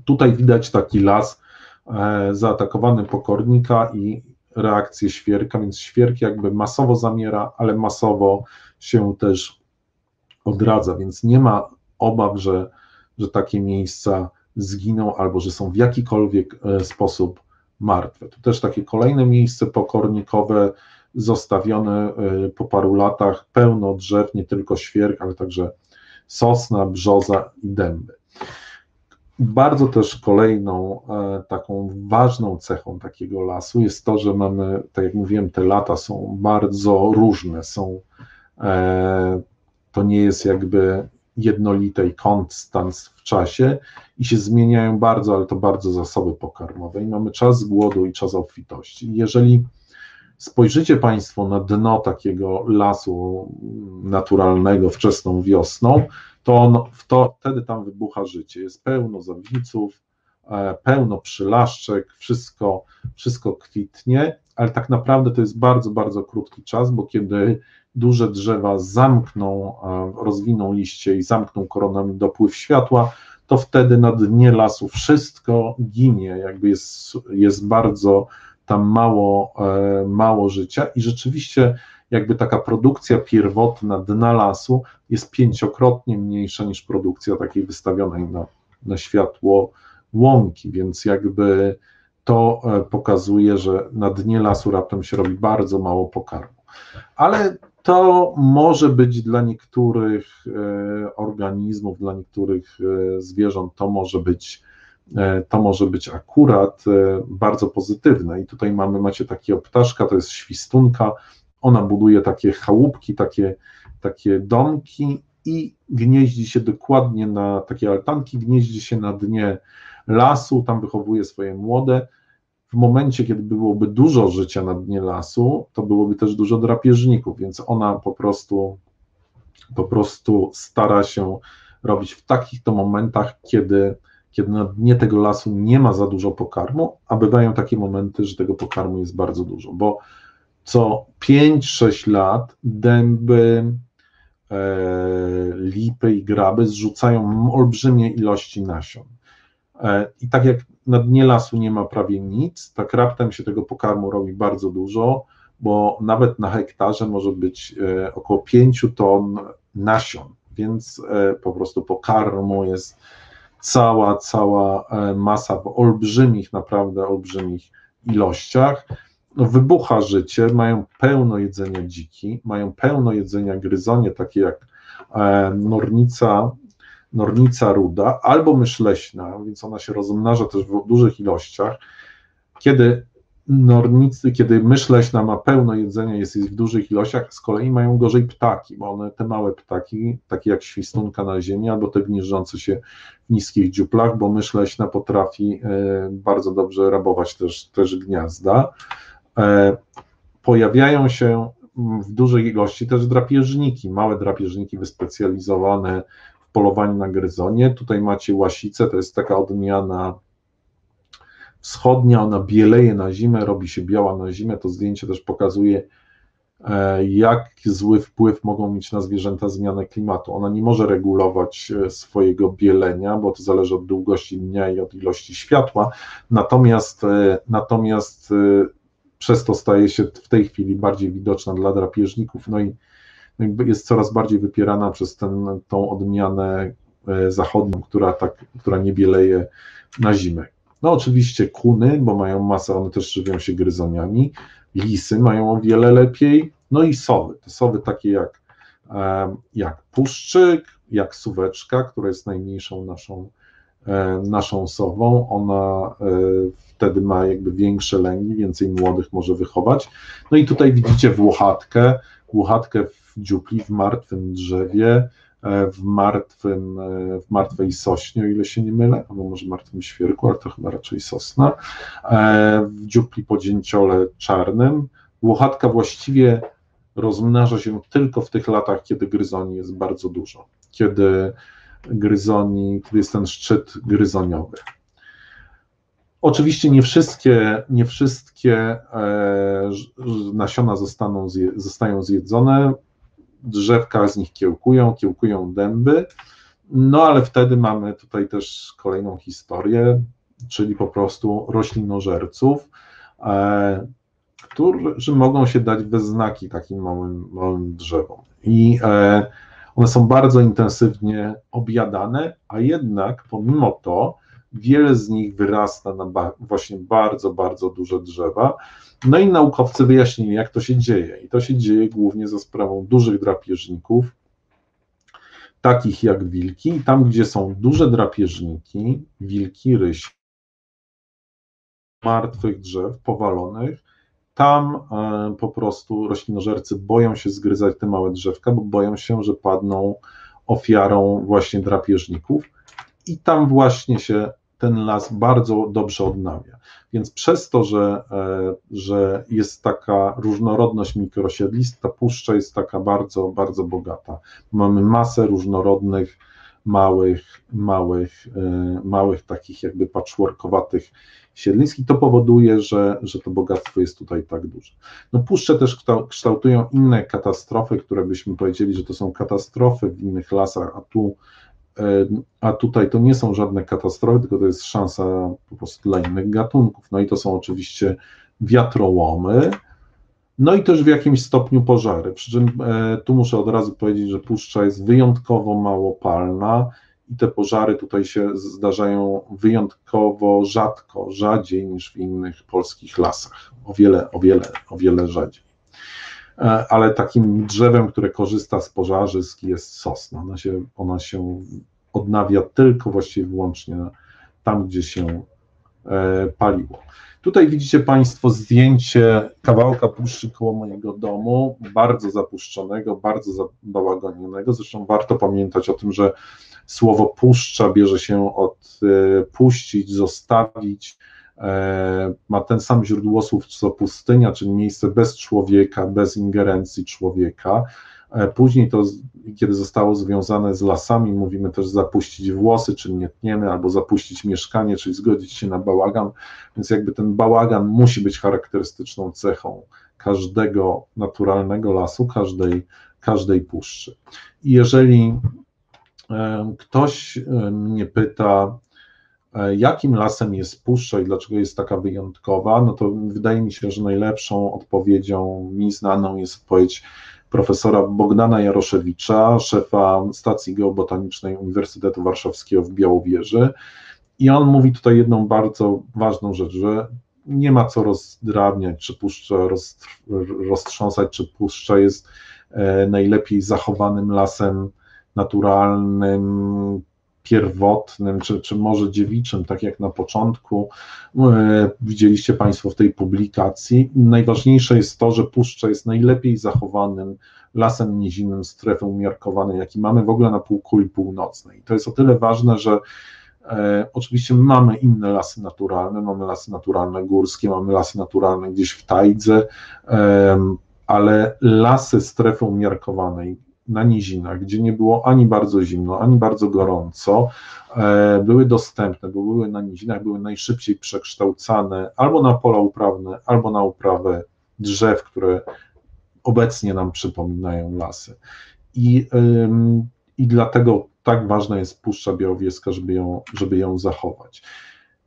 Tutaj widać taki las e, zaatakowany pokornika i reakcję świerka, więc świerk jakby masowo zamiera, ale masowo się też odradza, więc nie ma obaw, że, że takie miejsca zginą albo że są w jakikolwiek e, sposób martwe. Tu też takie kolejne miejsce pokornikowe zostawione e, po paru latach, pełno drzew, nie tylko świerk, ale także sosna, brzoza i dęby. Bardzo też kolejną e, taką ważną cechą takiego lasu jest to, że mamy, tak jak mówiłem, te lata są bardzo różne, są, to nie jest jakby jednolitej konstans w czasie i się zmieniają bardzo, ale to bardzo zasoby pokarmowe i mamy czas głodu i czas obfitości. Jeżeli spojrzycie Państwo na dno takiego lasu naturalnego wczesną wiosną, to, on, to wtedy tam wybucha życie. Jest pełno zawiców, e, pełno przylaszczek, wszystko, wszystko kwitnie, ale tak naprawdę to jest bardzo, bardzo krótki czas, bo kiedy duże drzewa zamkną, rozwiną liście i zamkną koronami dopływ światła, to wtedy na dnie lasu wszystko ginie, jakby jest, jest bardzo tam mało, e, mało życia i rzeczywiście jakby taka produkcja pierwotna dna lasu jest pięciokrotnie mniejsza niż produkcja takiej wystawionej na, na światło łąki, więc jakby to e, pokazuje, że na dnie lasu raptem się robi bardzo mało pokarmu. Ale to może być dla niektórych e, organizmów, dla niektórych e, zwierząt, to może być to może być akurat bardzo pozytywne. I tutaj mamy, macie takiego ptaszka, to jest świstunka, ona buduje takie chałupki, takie, takie domki i gnieździ się dokładnie na takie altanki, gnieździ się na dnie lasu, tam wychowuje swoje młode. Momencie, kiedy byłoby dużo życia na dnie lasu, to byłoby też dużo drapieżników, więc ona po prostu, po prostu stara się robić w takich to momentach, kiedy, kiedy na dnie tego lasu nie ma za dużo pokarmu, a bywają takie momenty, że tego pokarmu jest bardzo dużo, bo co 5-6 lat dęby, e, lipy i graby zrzucają olbrzymie ilości nasion. E, I tak jak na dnie lasu nie ma prawie nic, tak raptem się tego pokarmu robi bardzo dużo, bo nawet na hektarze może być e, około 5 ton nasion, więc e, po prostu pokarmu jest cała, cała masa w olbrzymich, naprawdę olbrzymich ilościach. No, wybucha życie, mają pełno jedzenia dziki, mają pełno jedzenia gryzonie, takie jak nornica, nornica ruda, albo mysz leśna, więc ona się rozmnaża też w dużych ilościach. Kiedy nornicy, kiedy mysz leśna ma pełno jedzenia, jest, w dużych ilościach, z kolei mają gorzej ptaki, bo one, te małe ptaki, takie jak świstunka na ziemi, albo te gnieżdżące się w niskich dziuplach, bo mysz leśna potrafi e, bardzo dobrze rabować też, też gniazda. E, pojawiają się w dużej ilości też drapieżniki, małe drapieżniki wyspecjalizowane w polowaniu na gryzonie. Tutaj macie łasicę, to jest taka odmiana wschodnia, ona bieleje na zimę, robi się biała na zimę. To zdjęcie też pokazuje, e, jak zły wpływ mogą mieć na zwierzęta zmiany klimatu. Ona nie może regulować e, swojego bielenia, bo to zależy od długości dnia i od ilości światła. Natomiast, e, natomiast przez to staje się w tej chwili bardziej widoczna dla drapieżników, no i jest coraz bardziej wypierana przez ten, tą odmianę zachodnią, która, tak, która nie bieleje na zimę. No oczywiście kuny, bo mają masę, one też żywią się gryzoniami, lisy mają o wiele lepiej, no i sowy, te sowy takie jak, jak puszczyk, jak suweczka, która jest najmniejszą naszą, e, naszą sową, ona e, wtedy ma jakby większe lęgi, więcej młodych może wychować. No i tutaj widzicie włochatkę, włochatkę w dziupli, w martwym drzewie, E, w martwym, e, w martwej sośnie, o ile się nie mylę, albo może martwym świerku, ale to chyba raczej sosna, e, w dziupli po dzięciole czarnym. Włochatka właściwie rozmnaża się tylko w tych latach, kiedy gryzoni jest bardzo dużo, kiedy gryzoni, kiedy jest ten szczyt gryzoniowy. Oczywiście nie wszystkie, nie wszystkie nasiona zostaną, zostają zjedzone drzewka z nich kiełkują, kiełkują dęby, no ale wtedy mamy tutaj też kolejną historię, czyli po prostu roślinożerców, e, którzy mogą się dać we znaki takim małym, małym drzewom. I e, one są bardzo intensywnie objadane, a jednak pomimo to wiele z nich wyrasta na ba właśnie bardzo, bardzo duże drzewa. No i naukowcy wyjaśnili, jak to się dzieje. I to się dzieje głównie za sprawą dużych drapieżników, takich jak wilki. I tam, gdzie są duże drapieżniki, wilki, ryś, martwych drzew, powalonych, tam e, po prostu roślinożercy boją się zgryzać te małe drzewka, bo boją się, że padną ofiarą właśnie drapieżników i tam właśnie się ten las bardzo dobrze odnawia. Więc przez to, że, e, że jest taka różnorodność mikrosiedlisk, ta puszcza jest taka bardzo, bardzo bogata. Mamy masę różnorodnych, małych, małych, e, małych takich jakby patchworkowatych siedlisk i to powoduje, że, że to bogactwo jest tutaj tak duże. No puszcze też kształtują inne katastrofy, które byśmy powiedzieli, że to są katastrofy w innych lasach, a tu a tutaj to nie są żadne katastrofy, tylko to jest szansa po prostu dla innych gatunków. No i to są oczywiście wiatrołomy, no i też w jakimś stopniu pożary. Przy czym e, tu muszę od razu powiedzieć, że puszcza jest wyjątkowo mało palna i te pożary tutaj się zdarzają wyjątkowo rzadko, rzadziej niż w innych polskich lasach. O wiele, o wiele, o wiele rzadziej. E, ale takim drzewem, które korzysta z pożarzysk jest sosna. Ona się, ona się odnawia tylko właściwie wyłącznie tam, gdzie się e, paliło. Tutaj widzicie Państwo zdjęcie kawałka puszczy koło mojego domu, bardzo zapuszczonego, bardzo zabałagonionego. Zresztą warto pamiętać o tym, że słowo puszcza bierze się od e, puścić, zostawić, ma ten sam źródłosłów co pustynia, czyli miejsce bez człowieka, bez ingerencji człowieka. E, później to, kiedy zostało związane z lasami, mówimy też zapuścić włosy, czyli nie tniemy, albo zapuścić mieszkanie, czyli zgodzić się na bałagan, więc jakby ten bałagan musi być charakterystyczną cechą każdego naturalnego lasu, każdej, każdej puszczy. I jeżeli e, ktoś mnie pyta, E, jakim lasem jest puszcza i dlaczego jest taka wyjątkowa, no to wydaje mi się, że najlepszą odpowiedzią mi znaną jest odpowiedź profesora Bogdana Jaroszewicza, szefa stacji geobotanicznej Uniwersytetu Warszawskiego w Białowieży. I on mówi tutaj jedną bardzo ważną rzecz, że nie ma co rozdrabniać, czy puszcza roztrząsać, czy puszcza jest e, najlepiej zachowanym lasem naturalnym, pierwotnym, czy, czy może dziewiczym, tak jak na początku e, widzieliście Państwo w tej publikacji. Najważniejsze jest to, że puszcza jest najlepiej zachowanym lasem nizinnym strefy umiarkowanej, jaki mamy w ogóle na półkuli północnej. To jest o tyle ważne, że e, oczywiście mamy inne lasy naturalne, mamy lasy naturalne górskie, mamy lasy naturalne gdzieś w tajdze, ale lasy strefy umiarkowanej, na nizinach, gdzie nie było ani bardzo zimno, ani bardzo gorąco, e, były dostępne, bo były na nizinach, były najszybciej przekształcane albo na pola uprawne, albo na uprawę drzew, które obecnie nam przypominają lasy. I, i dlatego tak ważna jest Puszcza Białowieska, żeby ją, żeby ją zachować.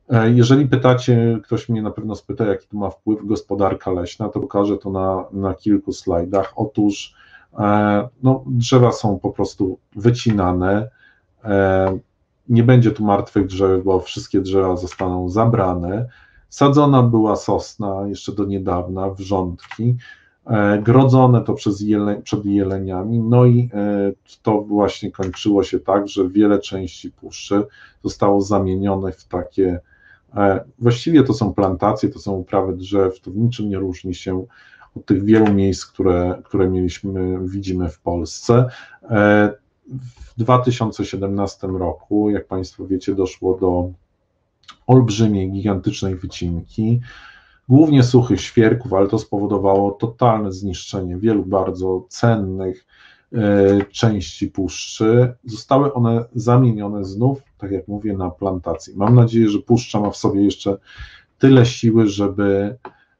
E, jeżeli pytacie, ktoś mnie na pewno spyta, jaki to ma wpływ gospodarka leśna, to pokażę to na, na kilku slajdach. Otóż no, drzewa są po prostu wycinane. E, nie będzie tu martwych drzew, bo wszystkie drzewa zostaną zabrane. Sadzona była sosna jeszcze do niedawna, wrzątki. E, grodzone to przez jele, przed jeleniami, no i to właśnie kończyło się tak, że wiele części puszczy zostało zamienione w takie, właściwie to są plantacje, to są uprawy drzew, to w niczym nie różni się od tych wielu miejsc, które, które mieliśmy, widzimy w Polsce. E, w 2017 roku, jak Państwo wiecie, doszło do olbrzymiej, gigantycznej wycinki, głównie suchych świerków, ale to spowodowało totalne zniszczenie wielu bardzo cennych e, części puszczy. Zostały one zamienione znów, tak jak mówię, na plantacje. Mam nadzieję, że puszcza ma w sobie jeszcze tyle siły, żeby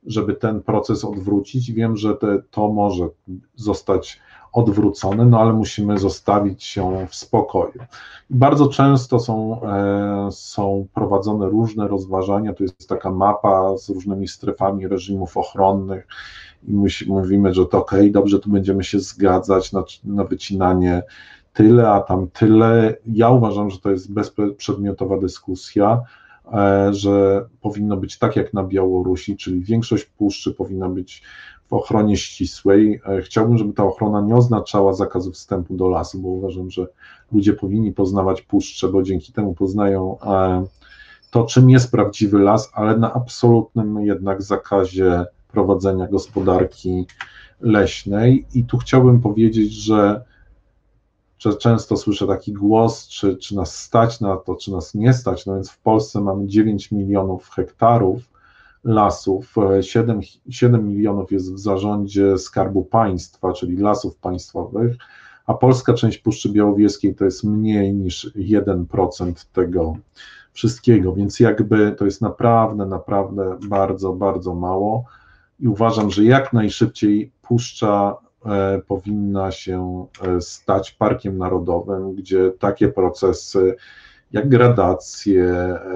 żeby ten proces odwrócić. Wiem, że te, to może zostać odwrócone, no ale musimy zostawić się w spokoju. Bardzo często są, e, są prowadzone różne rozważania, tu jest taka mapa z różnymi strefami reżimów ochronnych i mówimy, że to ok, dobrze, tu będziemy się zgadzać na, na wycinanie tyle, a tam tyle. Ja uważam, że to jest bezprzedmiotowa dyskusja. E, że powinno być tak jak na Białorusi, czyli większość puszczy powinna być w ochronie ścisłej. E, chciałbym, żeby ta ochrona nie oznaczała zakazu wstępu do lasu, bo uważam, że ludzie powinni poznawać puszcze, bo dzięki temu poznają e, to, czym jest prawdziwy las, ale na absolutnym jednak zakazie prowadzenia gospodarki leśnej. I tu chciałbym powiedzieć, że często słyszę taki głos, czy, czy nas stać na to, czy nas nie stać. No więc w Polsce mamy 9 milionów hektarów lasów, 7, 7 milionów jest w zarządzie Skarbu Państwa, czyli lasów państwowych, a polska część Puszczy Białowieskiej to jest mniej niż 1% tego wszystkiego, więc jakby to jest naprawdę, naprawdę bardzo, bardzo mało. I uważam, że jak najszybciej Puszcza E, powinna się e, stać parkiem narodowym, gdzie takie procesy jak gradacje,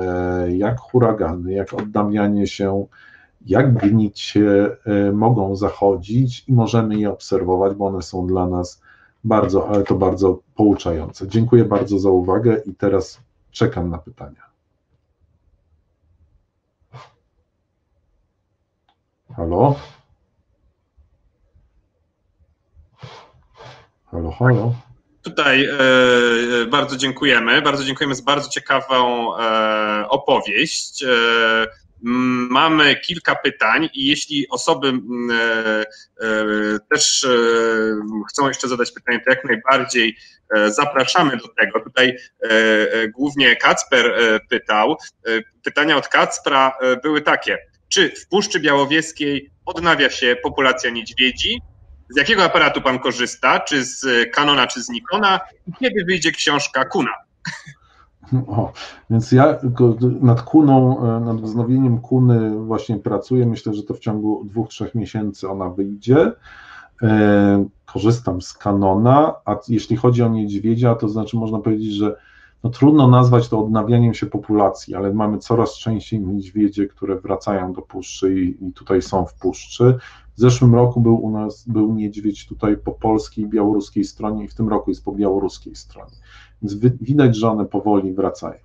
e, jak huragany, jak oddawianie się, jak gnicie mogą zachodzić i możemy je obserwować, bo one są dla nas bardzo, ale to bardzo pouczające. Dziękuję bardzo za uwagę i teraz czekam na pytania. Halo? Halo, halo. Tutaj e, bardzo dziękujemy. Bardzo dziękujemy za bardzo ciekawą e, opowieść. E, mamy kilka pytań i jeśli osoby e, e, też e, chcą jeszcze zadać pytanie, to jak najbardziej zapraszamy do tego. Tutaj głównie Kacper pytał. Pytania od Kacpra były takie. Czy w Puszczy Białowieskiej odnawia się populacja niedźwiedzi? Z jakiego aparatu pan korzysta, czy z Canona, czy z Nikona i kiedy wyjdzie książka Kuna? O, więc ja nad kuną, e, nad wznowieniem kuny właśnie pracuję. Myślę, że to w ciągu dwóch, trzech miesięcy ona wyjdzie. E, korzystam z kanona, a jeśli chodzi o niedźwiedzia, to znaczy można powiedzieć, że no trudno nazwać to odnawianiem się populacji, ale mamy coraz częściej niedźwiedzie, które wracają do puszczy i, i tutaj są w puszczy. W zeszłym roku był u nas był niedźwiedź tutaj po polskiej i białoruskiej stronie i w tym roku jest po białoruskiej stronie. Więc widać, że one powoli wracają.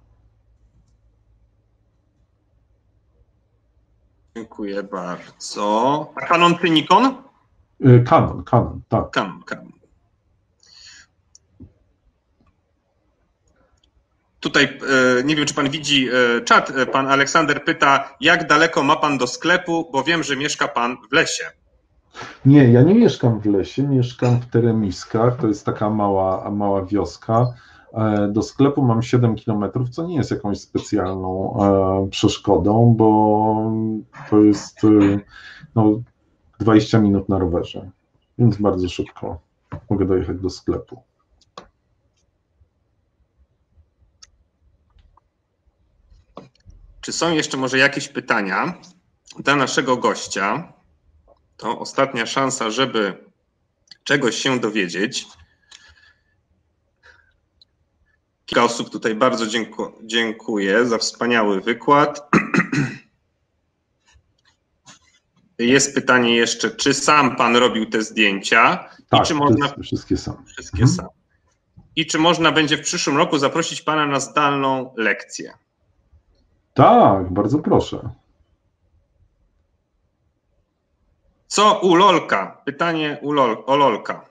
Dziękuję bardzo. A Canon czy Nikon? Canon, Canon, tak. Canon, Canon. Tutaj nie wiem, czy pan widzi czat. Pan Aleksander pyta, jak daleko ma pan do sklepu, bo wiem, że mieszka pan w lesie. Nie, ja nie mieszkam w lesie, mieszkam w Teremiskach, to jest taka mała, mała wioska. E, do sklepu mam 7 km, co nie jest jakąś specjalną e, przeszkodą, bo to jest e, no, 20 minut na rowerze, więc bardzo szybko mogę dojechać do sklepu. Czy są jeszcze może jakieś pytania dla naszego gościa? To ostatnia szansa, żeby czegoś się dowiedzieć. Kilka osób tutaj bardzo dziękuję, dziękuję za wspaniały wykład. Jest pytanie jeszcze, czy sam pan robił te zdjęcia? Tak, I czy można... wszystkie sam. Wszystkie mhm. sam. I czy można będzie w przyszłym roku zaprosić pana na zdalną lekcję? Tak, bardzo proszę. Co u Lolka? Pytanie u Lol, o Lolka.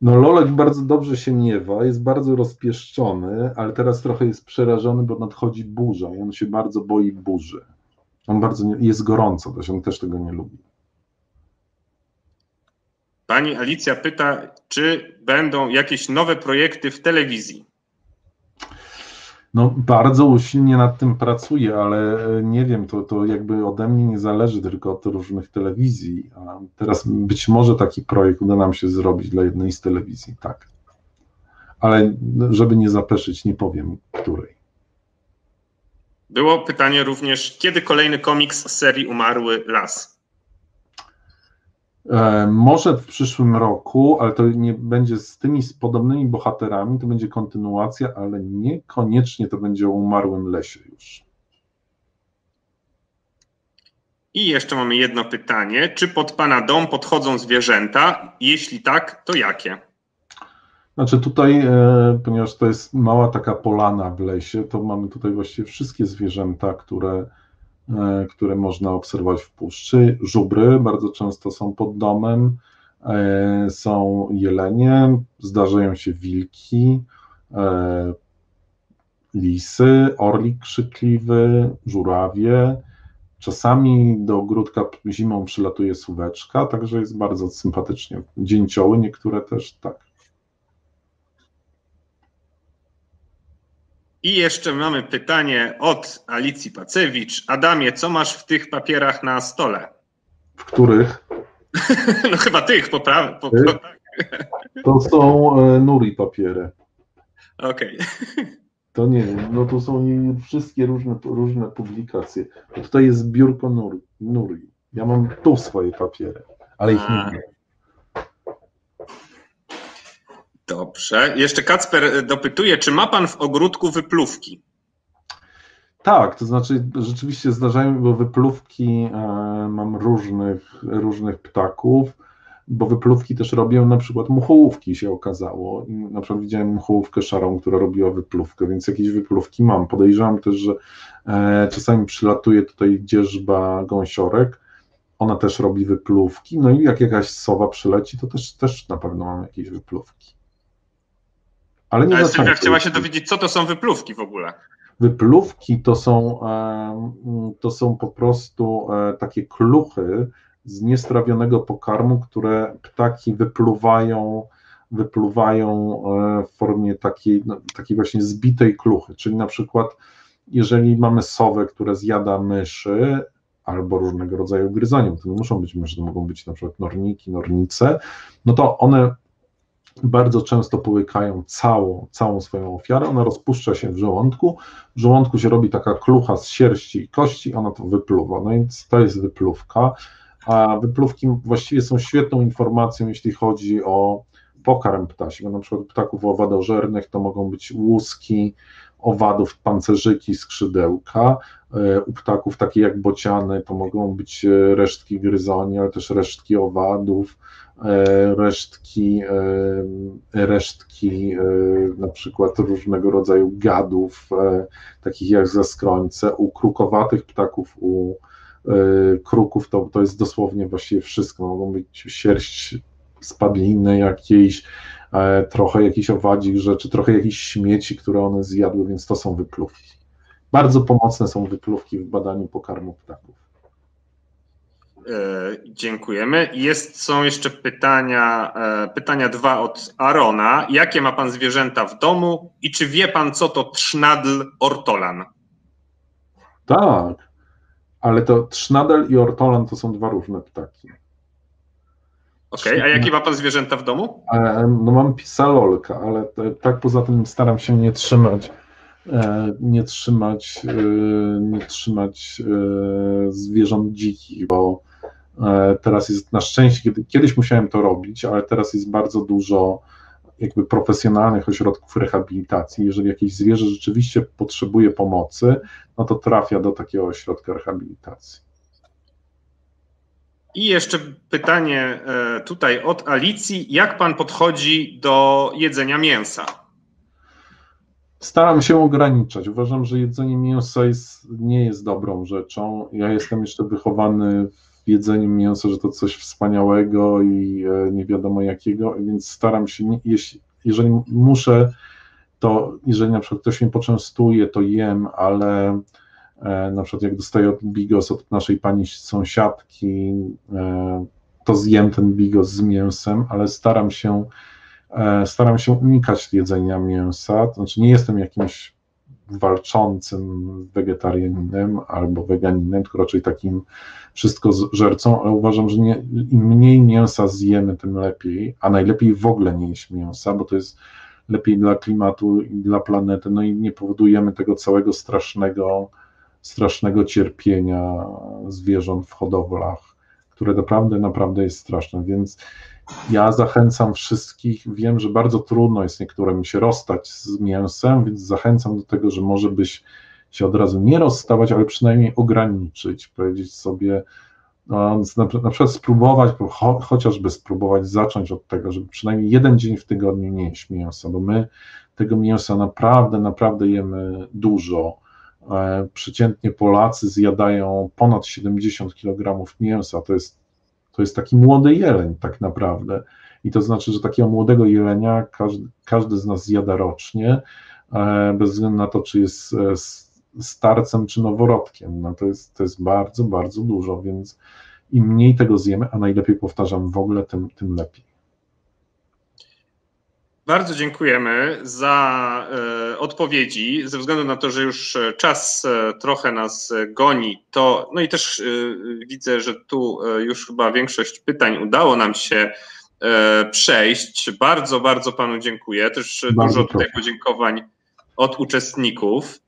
No Lolek bardzo dobrze się miewa, jest bardzo rozpieszczony, ale teraz trochę jest przerażony, bo nadchodzi burza i on się bardzo boi burzy. On bardzo nie, jest gorąco, też on też tego nie lubi. Pani Alicja pyta, czy będą jakieś nowe projekty w telewizji? No, bardzo usilnie nad tym pracuję, ale e, nie wiem, to, to jakby ode mnie nie zależy, tylko od różnych telewizji. A teraz być może taki projekt uda nam się zrobić dla jednej z telewizji, tak. Ale żeby nie zapeszyć, nie powiem której. Było pytanie również, kiedy kolejny komiks z serii Umarły Las? E, może w przyszłym roku, ale to nie będzie z tymi z podobnymi bohaterami, to będzie kontynuacja, ale niekoniecznie to będzie o umarłym lesie już. I jeszcze mamy jedno pytanie. Czy pod Pana dom podchodzą zwierzęta? Jeśli tak, to jakie? Znaczy tutaj, e, ponieważ to jest mała taka polana w lesie, to mamy tutaj właściwie wszystkie zwierzęta, które które można obserwować w puszczy. Żubry bardzo często są pod domem, e, są jelenie, zdarzają się wilki, e, lisy, orlik krzykliwy, żurawie. Czasami do ogródka zimą przylatuje suweczka, także jest bardzo sympatycznie. Dzięcioły niektóre też tak. I jeszcze mamy pytanie od Alicji Pacewicz. Adamie, co masz w tych papierach na stole? W których? no chyba tych, poprawę. Po, to są e, Nuri papiery. Okej. Okay. To nie, no to są wszystkie różne, różne publikacje. Tutaj jest biurko Nuri. Nuri. Ja mam tu swoje papiery, ale ich nie wiem. Dobrze. Jeszcze Kacper dopytuje, czy ma pan w ogródku wypluwki? Tak, to znaczy rzeczywiście zdarzają bo wypluwki e, mam różnych, różnych ptaków, bo wypluwki też robią na przykład muchołówki się okazało. I na przykład widziałem muchołówkę szarą, która robiła wypluwkę, więc jakieś wypluwki mam. Podejrzewam też, że e, czasami przylatuje tutaj dzierżba gąsiorek, ona też robi wypluwki, no i jak jakaś sowa przyleci, to też, też na pewno mam jakieś wypluwki. Ale nie Ale Sylwia chciała się dowiedzieć, co to są wypluwki w ogóle. Wypluwki to są, to są po prostu e, takie kluchy z niestrawionego pokarmu, które ptaki wypluwają, wypluwają e, w formie takiej, no, takiej właśnie zbitej kluchy. Czyli na przykład, jeżeli mamy sowę, która zjada myszy, albo różnego rodzaju gryzoniem, to nie muszą być myszy, to mogą być na przykład norniki, nornice, no to one bardzo często połykają całą, całą swoją ofiarę, ona rozpuszcza się w żołądku, w żołądku się robi taka klucha z sierści i kości, ona to wypluwa, no więc to jest wypluwka, a wypluwki właściwie są świetną informacją, jeśli chodzi o pokarm ptasi, bo na przykład ptaków owadożernych to mogą być łuski, owadów, pancerzyki, skrzydełka, e, u ptaków takie jak bociany to mogą być e, resztki gryzoni, ale też resztki owadów, E, resztki, resztki na przykład różnego rodzaju gadów, takich jak zaskrońce, u krukowatych ptaków, u kruków to, to jest dosłownie właściwie wszystko. Mogą być sierść spadliny jakiejś, trochę jakichś owadzik rzeczy, trochę jakichś śmieci, które one zjadły, więc to są wypluwki. Bardzo pomocne są wypluwki w badaniu pokarmu ptaków. E, dziękujemy. Jest, są jeszcze pytania, e, pytania dwa od Arona. Jakie ma pan zwierzęta w domu i czy wie pan, co to trznadl ortolan? Tak, ale to trznadel i ortolan to są dwa różne ptaki. Okej, okay, a jakie ma pan zwierzęta w domu? E, no mam pisalolka, ale tak poza tym staram się nie trzymać nie trzymać, nie trzymać zwierząt dzikich, bo E, teraz jest na szczęście, kiedy, kiedyś musiałem to robić, ale teraz jest bardzo dużo jakby profesjonalnych ośrodków rehabilitacji. Jeżeli jakieś zwierzę rzeczywiście potrzebuje pomocy, no to trafia do takiego ośrodka rehabilitacji. I jeszcze pytanie e, tutaj od Alicji. Jak pan podchodzi do jedzenia mięsa? Staram się ograniczać. Uważam, że jedzenie mięsa jest, nie jest dobrą rzeczą. Ja jestem jeszcze wychowany w jedzeniu mięsa, że to coś wspaniałego i e, nie wiadomo jakiego, więc staram się, jeśli, jeżeli muszę, to jeżeli na przykład ktoś mnie poczęstuje, to jem, ale na przykład jak dostaję od bigos od naszej pani sąsiadki, e, to zjem ten bigos z mięsem, ale staram się staram się unikać jedzenia mięsa, to znaczy nie jestem jakimś walczącym wegetarianinem albo weganinem, tylko raczej takim wszystko żercą, ale uważam, że nie, im mniej mięsa zjemy, tym lepiej, a najlepiej w ogóle nie jeść mięsa, bo to jest lepiej dla klimatu i dla planety, no i nie powodujemy tego całego strasznego, strasznego cierpienia zwierząt w hodowlach, które naprawdę, naprawdę jest straszne, więc ja zachęcam wszystkich, wiem, że bardzo trudno jest niektórym się rozstać z mięsem, więc zachęcam do tego, że może byś się od razu nie rozstawać, ale przynajmniej ograniczyć, powiedzieć sobie, na, na przykład spróbować, cho, chociażby spróbować zacząć od tego, żeby przynajmniej jeden dzień w tygodniu nie jeść mięsa, bo my tego mięsa naprawdę, naprawdę jemy dużo. E, przeciętnie Polacy zjadają ponad 70 kg mięsa, to jest, to jest taki młody jeleń tak naprawdę. I to znaczy, że takiego młodego jelenia każdy, każdy z nas zjada rocznie, e, bez względu na to, czy jest e, starcem czy noworodkiem. No to jest, to jest bardzo, bardzo dużo, więc im mniej tego zjemy, a najlepiej powtarzam w ogóle, tym, tym lepiej. Bardzo dziękujemy za e, odpowiedzi. Ze względu na to, że już czas e, trochę nas goni, to no i też e, widzę, że tu e, już chyba większość pytań udało nam się e, przejść. Bardzo, bardzo panu dziękuję. Też bardzo dużo tutaj podziękowań od uczestników.